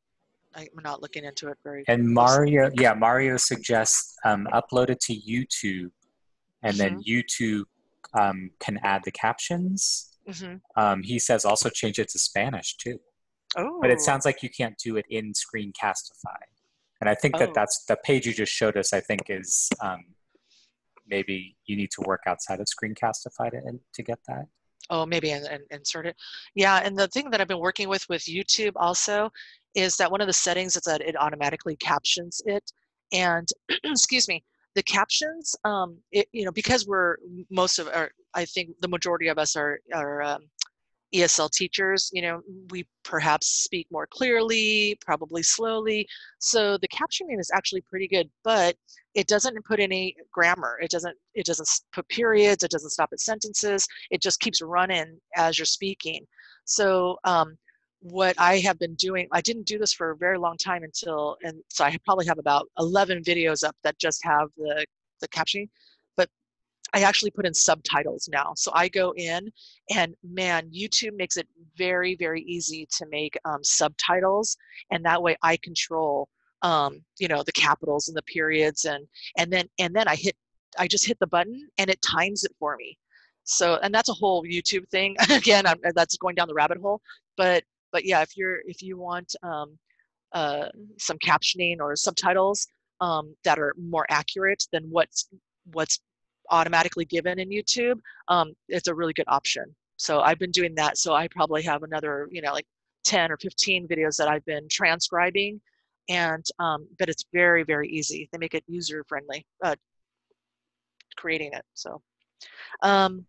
I'm not looking into it very. And closely. Mario, yeah, Mario suggests um, upload it to YouTube, and then Mm-hmm. YouTube um, can add the captions. Mhm. Um, he says also change it to Spanish too. Oh. But it sounds like you can't do it in Screencastify. And I think Oh. that that's the page you just showed us. I think is um, maybe you need to work outside of Screencastify to to get that. Oh, maybe and, and insert it. Yeah, and the thing that I've been working with with YouTube also is that one of the settings is that it automatically captions it. And excuse me, the captions, um, it, you know, because we're most of our, I think the majority of us are are um, ESL teachers. You know, we perhaps speak more clearly, probably slowly. So the captioning is actually pretty good, but it doesn't put any grammar. It doesn't. It doesn't put periods. It doesn't stop at sentences it just keeps running as you're speaking. So um, what I have been doing, I didn't do this for a very long time until, and so I probably have about 11 videos up that just have the, the captioning, I actually put in subtitles now. So I go in and man, YouTube makes it very, very easy to make um, subtitles. And that way I control, um, you know, the capitals and the periods and, and then, and then I hit, I just hit the button and it times it for me. So, and that's a whole YouTube thing. Again, I'm, that's going down the rabbit hole. But, but yeah, if you're if you want um, uh, some captioning or subtitles um, that are more accurate than what's what's automatically given in YouTube, um, it's a really good option. So I've been doing that. So I probably have another, you know, like 10 or 15 videos that I've been transcribing, and um, but it's very very easy. They make it user friendly, uh, creating it. So. Um,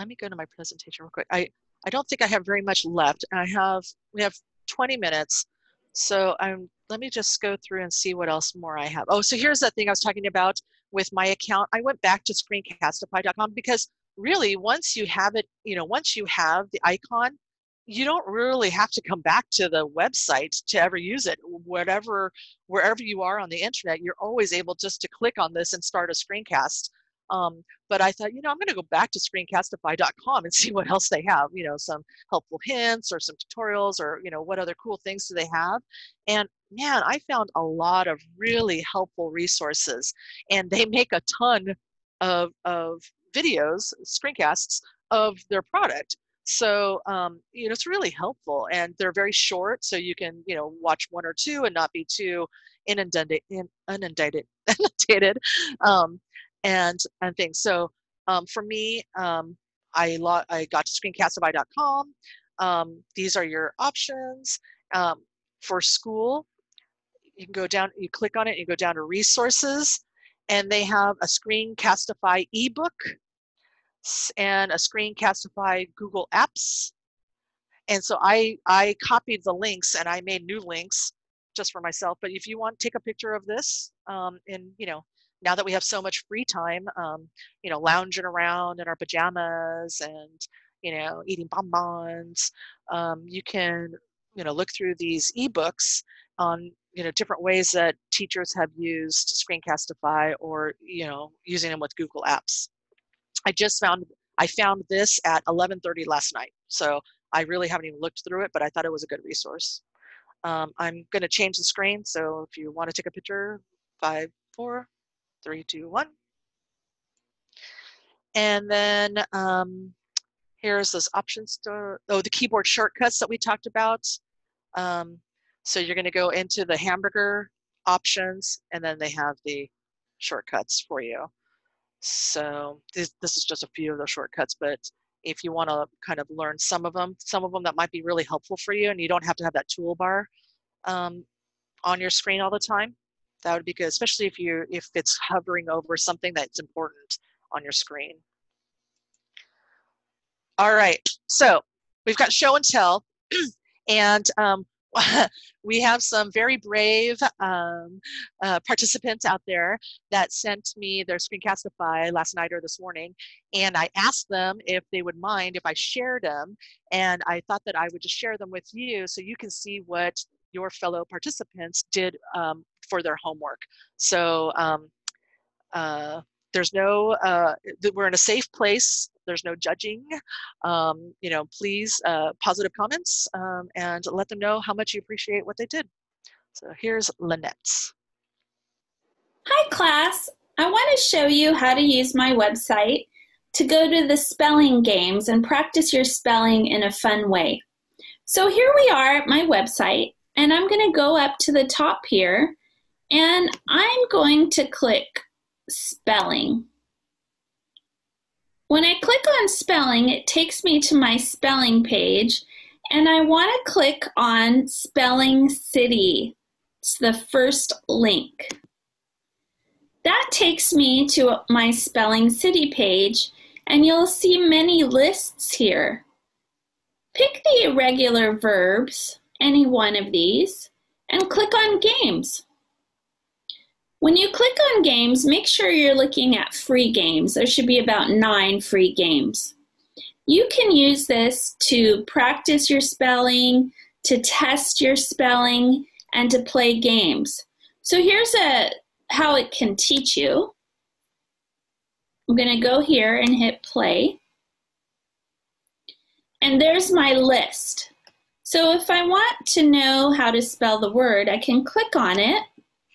let me go to my presentation real quick. I, I don't think I have very much left. I have, we have 20 minutes. So I'm, let me just go through and see what else more I have. Oh, so here's that thing I was talking about with my account. I went back to screencastify.com because really once you have it, you know, once you have the icon, you don't really have to come back to the website to ever use it. Whatever, wherever you are on the internet, you're always able just to click on this and start a screencast. Um, but I thought, you know, I'm going to go back to screencastify.com and see what else they have. You know, some helpful hints or some tutorials or you know what other cool things do they have. And man, I found a lot of really helpful resources, and they make a ton of of videos, screencasts of their product. So um, you know it's really helpful, and they're very short, so you can you know watch one or two and not be too inundated, inundated, inundated, um, and and things. So um, for me, um, I lo- I got to screencastify.com. Um, these are your options um, for school. You can go down, you click on it, you go down to resources, and they have a Screencastify ebook and a Screencastify Google Apps. And so I, I copied the links and I made new links just for myself. But if you want, take a picture of this um, and, you know, now that we have so much free time, um, you know, lounging around in our pajamas and, you know, eating bonbons, um, you can, you know, look through these ebooks on, you know, different ways that teachers have used Screencastify or, you know, using them with Google Apps. I just found I found this at 11:30 last night, so I really haven't even looked through it, but I thought it was a good resource. Um, I'm going to change the screen, so if you want to take a picture, five, four, three, two, one, and then um, here's this options to oh the keyboard shortcuts that we talked about. Um, so you're going to go into the hamburger options, and then they have the shortcuts for you. So this, this is just a few of those shortcuts, but if you want to kind of learn some of them, some of them that might be really helpful for you, and you don't have to have that toolbar um, on your screen all the time, that would be good, especially if you if it's hovering over something that's important on your screen. All right, so we've got show and tell, and um, we have some very brave um, uh, participants out there that sent me their screencastify last night or this morning and i asked them if they would mind if i shared them and i thought that i would just share them with you so you can see what your fellow participants did um, for their homework. So um, uh, there's no uh, we're in a safe place. There's no judging. Um, you know please uh, positive comments um, and let them know how much you appreciate what they did. So here's lynette. Hi class. I want to show you how to use my website to go to the spelling games and practice your spelling in a fun way. So here we are at my website and i'm going to go up to the top here and i'm going to click spelling. When I click on spelling, it takes me to my spelling page, and I want to click on Spelling City. It's the first link. That takes me to my Spelling City page, and you'll see many lists here. Pick the irregular verbs, any one of these, and click on Games. When you click on games, make sure you're looking at free games. There should be about nine free games. You can use this to practice your spelling, to test your spelling, and to play games. So here's a how it can teach you. I'm going to go here and hit play. And there's my list. So if I want to know how to spell the word, I can click on it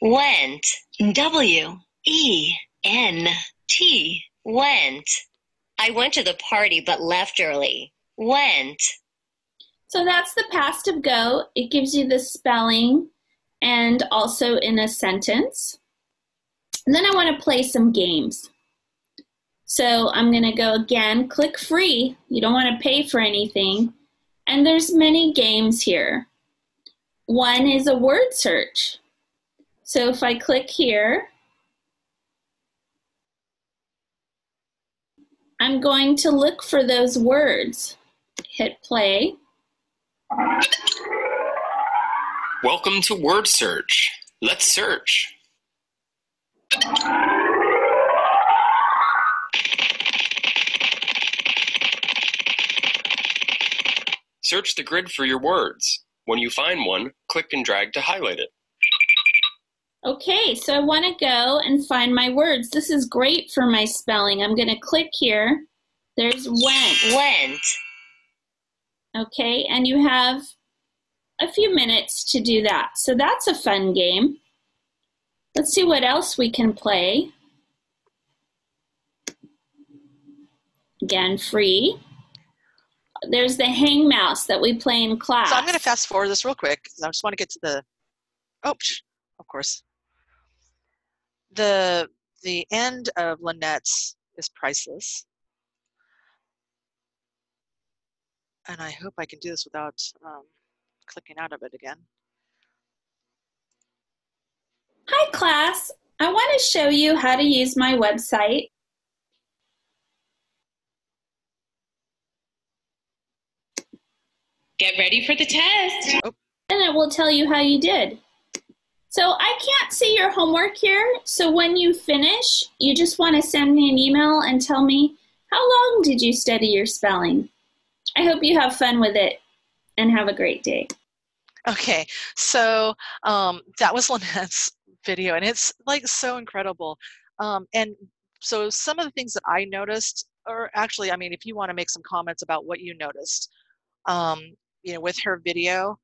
Went. W E N T. Went. I went to the party but left early. Went. So that's the past of go. It gives you the spelling and also in a sentence. And then I want to play some games. So I'm going to go again, click free. You don't want to pay for anything. And there's many games here. One is a word search. So if I click here, I'm going to look for those words. Hit play. Welcome to Word Search. Let's search. Search the grid for your words. When you find one, click and drag to highlight it. Okay, so I want to go and find my words. This is great for my spelling. I'm going to click here. There's went. Went. Okay, and you have a few minutes to do that. So that's a fun game. Let's see what else we can play. Again, free. There's the hang mouse that we play in class. So I'm going to fast forward this real quick I just want to get to the. Oh, of course. The the end of Lynette's is priceless, and I hope I can do this without um, clicking out of it again. Hi, class. I want to show you how to use my website. Get ready for the test. and it will tell you how you did. So I can't see your homework here. So when you finish, you just want to send me an email and tell me how long did you study your spelling. I hope you have fun with it and have a great day. Okay, so um, that was Lynette's video, and it's like so incredible. Um, and so some of the things that I noticed, or actually, I mean, if you want to make some comments about what you noticed, um, you know, with her video,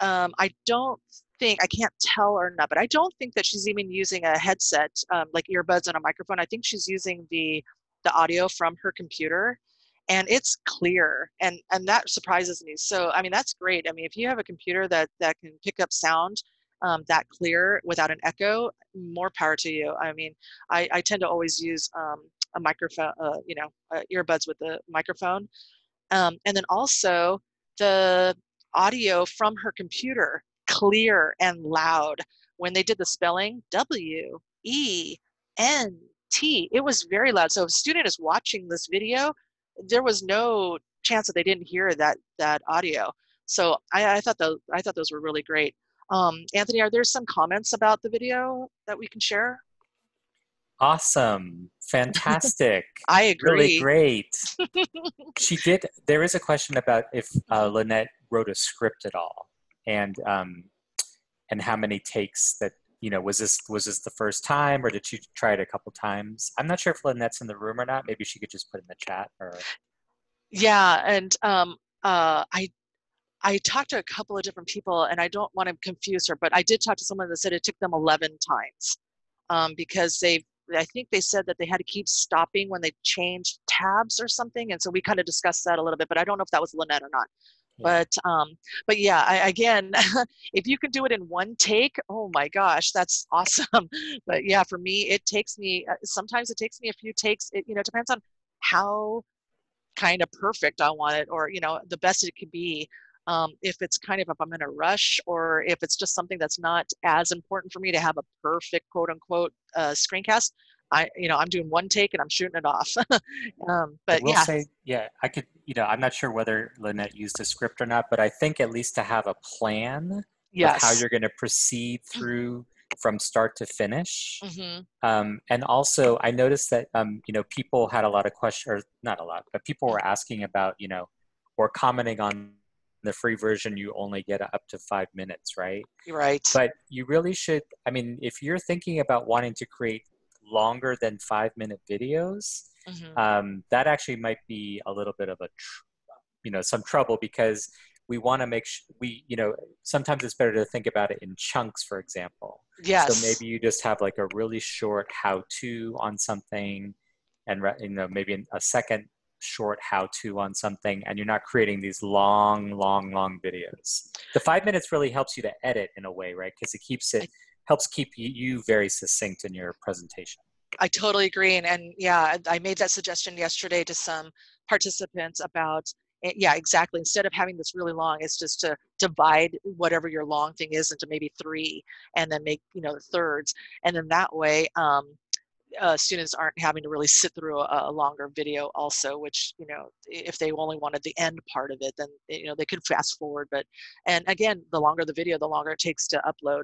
um, I don't think I can't tell or not, but I don't think that she's even using a headset, um, like earbuds and a microphone. I think she's using the the audio from her computer and it's clear and and that surprises me. So i mean that's great. I mean if you have a computer that that can pick up sound um, that clear without an echo more power to you. I mean i, I tend to always use um, a microphone uh, you know uh, earbuds with the microphone. Um, and then also the audio from her computer clear and loud when they did the spelling w e n t it was very loud so if a student is watching this video there was no chance that they didn't hear that that audio. So I, I thought those I thought those were really great. Um, Anthony, are there some comments about the video that we can share? Awesome. Fantastic. I agree. really great. she did. There is a question about if uh, Lynette wrote a script at all, and um, and how many takes that you know was this was this the first time, or did she try it a couple times? I'm not sure if Lynette's in the room or not. Maybe she could just put in the chat. Or Yeah, and um, uh, I I talked to a couple of different people, and I don't want to confuse her, but I did talk to someone that said it took them 11 times um, because they I think they said that they had to keep stopping when they changed tabs or something, and so we kind of discussed that a little bit, but I don't know if that was Lynette or not. Yeah. But um, but yeah, I, again, if you can do it in one take, oh my gosh, that's awesome. But yeah, for me, it takes me uh, sometimes it takes me a few takes. It you know depends on how kind of perfect I want it, or you know the best it could be. Um, if it's kind of if I'm in a rush, or if it's just something that's not as important for me to have a perfect quote unquote uh, screencast, I you know I'm doing one take and I'm shooting it off. um, but yeah, say, yeah, I could. You know, I'm not sure whether Lynette used a script or not, but I think at least to have a plan yes. of how you're going to proceed through from start to finish. hmm Um, and also, I noticed that um, you know people had a lot of questions, or not a lot, but people were asking about you know, or commenting on the free version. You only get up to five minutes, right? Right. But you really should. I mean, if you're thinking about wanting to create longer than five minute videos, Mhm. um, that actually might be a little bit of a, tr- you know, some trouble because we want to make sh- we, you know, sometimes it's better to think about it in chunks, for example. Yes. So maybe you just have like a really short how-to on something, and you know maybe in a second short how-to on something, and you're not creating these long, long, long videos. The five minutes really helps you to edit in a way, right? Because it keeps it helps keep you, very succinct in your presentation. I totally agree. And, and yeah, I made that suggestion yesterday to some participants about, eh, yeah, exactly. Instead of having this really long, it's just to divide whatever your long thing is into maybe three and then make, you know, thirds. And then that way, um, uh, students aren't having to really sit through a, a longer video also which you know if they only wanted the end part of it then you know they could fast forward but and again the longer the video the longer it takes to upload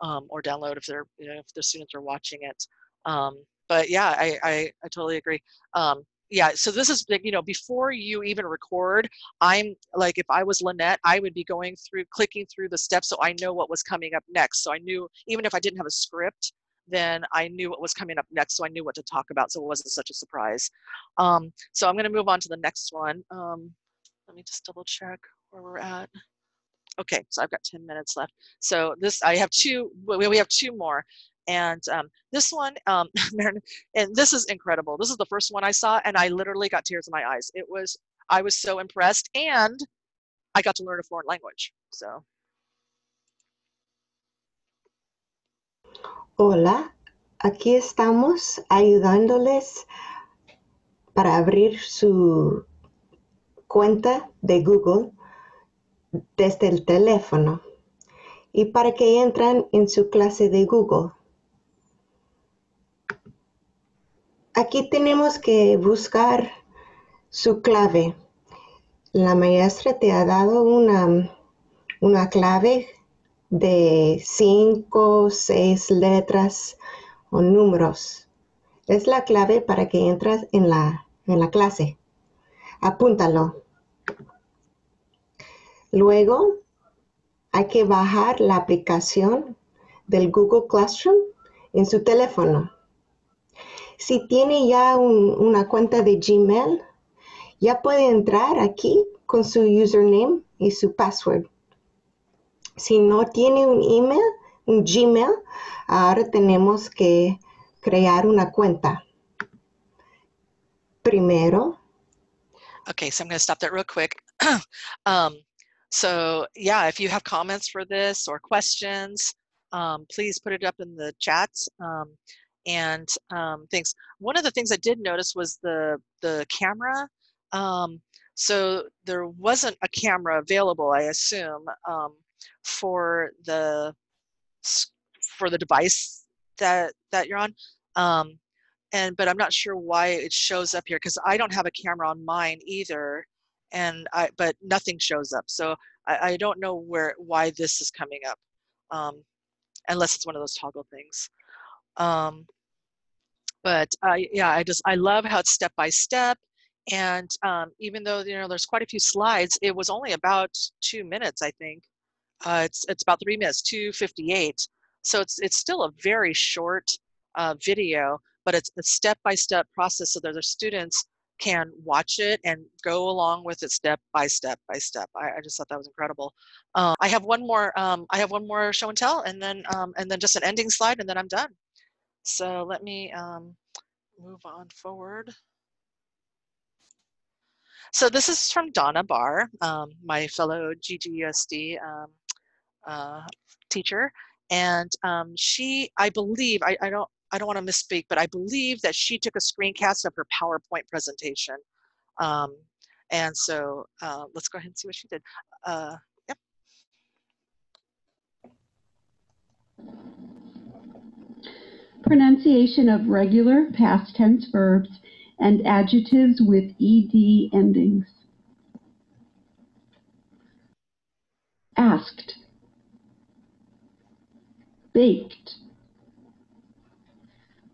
um, or download if they're you know if the students are watching it um, but yeah I, I i totally agree um, yeah, so this is you know, before you even record, I'm like, if I was Lynette, I would be going through, clicking through the steps so I know what was coming up next. So I knew, even if I didn't have a script, then I knew what was coming up next, so I knew what to talk about, so it wasn't such a surprise. Um, so I'm going to move on to the next one. Um, let me just double check where we're at. Okay, so I've got 10 minutes left. So this, I have two, we have two more. And um, this one, um, and this is incredible. This is the first one I saw, and I literally got tears in my eyes. It was, I was so impressed, and I got to learn a foreign language. So. Hola, aquí estamos ayudándoles para abrir su cuenta de Google desde el teléfono y para que entren en su clase de Google. Aquí tenemos que buscar su clave. La maestra te ha dado una, una clave de cinco, seis letras o números. Es la clave para que entres en la, en la clase. Apúntalo. Luego hay que bajar la aplicación del Google Classroom en su teléfono. Si tiene ya una cuenta de Gmail, ya puede entrar aquí con su username y su password. Si no tiene un email, un Gmail, ahora tenemos que crear una cuenta. Primero. Okay, so I'm going to stop that real quick. um, so yeah, if you have comments for this or questions, um, please put it up in the chat. Um, and um, things. One of the things I did notice was the the camera. Um, so there wasn't a camera available, I assume, um, for the for the device that that you're on. Um, and but I'm not sure why it shows up here because I don't have a camera on mine either, and I but nothing shows up. So I, I don't know where why this is coming up, um, unless it's one of those toggle things. Um, but uh, yeah, I just I love how it's step by step. And um, even though you know there's quite a few slides, it was only about two minutes, I think. Uh, it's it's about three minutes, 258. So it's it's still a very short uh, video, but it's a step by step process so that the students can watch it and go along with it step by step by step. I, I just thought that was incredible. Uh, I have one more. Um, I have one more show and tell, and then um, and then just an ending slide, and then I'm done. So let me um, move on forward. So this is from Donna Barr, um, my fellow GGUSD um, uh, teacher. And um, she, I believe, I, I don't, I don't want to misspeak, but I believe that she took a screencast of her PowerPoint presentation. Um, and so uh, let's go ahead and see what she did. Uh, yep. Pronunciation of regular past tense verbs and adjectives with ed endings. Asked, baked,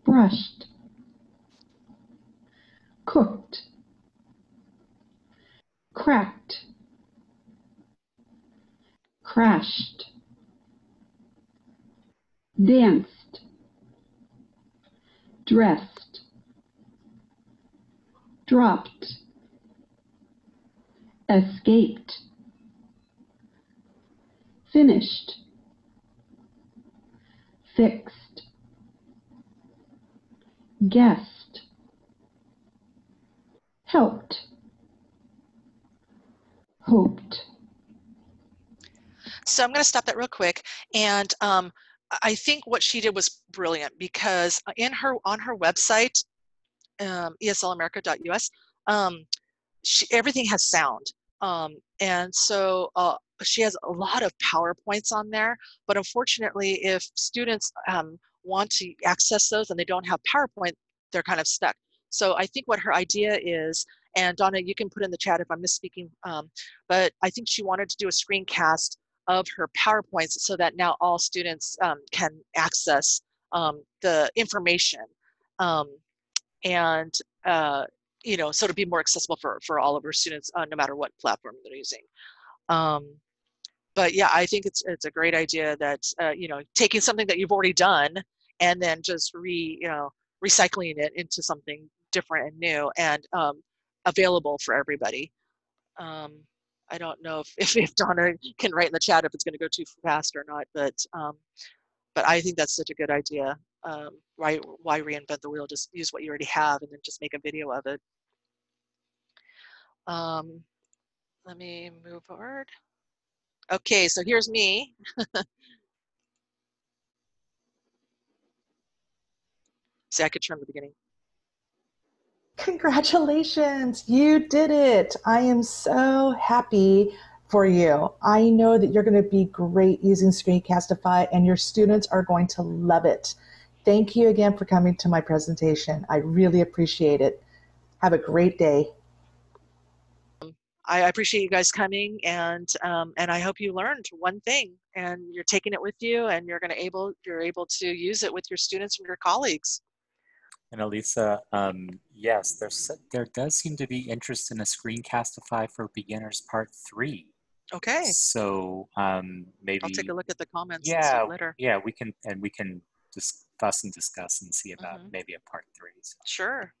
brushed, cooked, cracked, crashed, danced, dressed, dropped, escaped, finished, fixed, guessed, helped, hoped. So I'm going to stop that real quick. And um, I think what she did was brilliant because uh, in her on her website, um, eslamerica.us, um, she, everything has sound, um, and so uh, she has a lot of powerpoints on there. But unfortunately, if students um, want to access those and they don't have PowerPoint, they're kind of stuck. So I think what her idea is, and Donna, you can put in the chat if I'm misspeaking, um, but I think she wanted to do a screencast of her PowerPoints so that now all students um, can access um, the information. Um, and uh, you know, so to be more accessible for, for all of our students, uh, no matter what platform they're using. Um, but yeah, I think it's, it's a great idea that, uh, you know, taking something that you've already done and then just re, you know, recycling it into something different and new and um, available for everybody. Um, I don't know if, if, if Donna can write in the chat if it's going to go too fast or not, but um, but I think that's such a good idea. Um, why why reinvent the wheel? Just use what you already have and then just make a video of it. Um, let me move forward. Okay, so here's me. See, I could trim the beginning. Congratulations, you did it. I am so happy for you. I know that you're going to be great using Screencastify and your students are going to love it. Thank you again for coming to my presentation. I really appreciate it. Have a great day. I appreciate you guys coming and um, and I hope you learned one thing and you're taking it with you and you're going to able you're able to use it with your students and your colleagues. And Alisa, um, yes, there's there does seem to be interest in a Screencastify for Beginners Part Three. Okay. So um, maybe I'll take a look at the comments yeah, later. yeah, we can and we can discuss and discuss and see about Mhm. maybe a part three. So, Sure.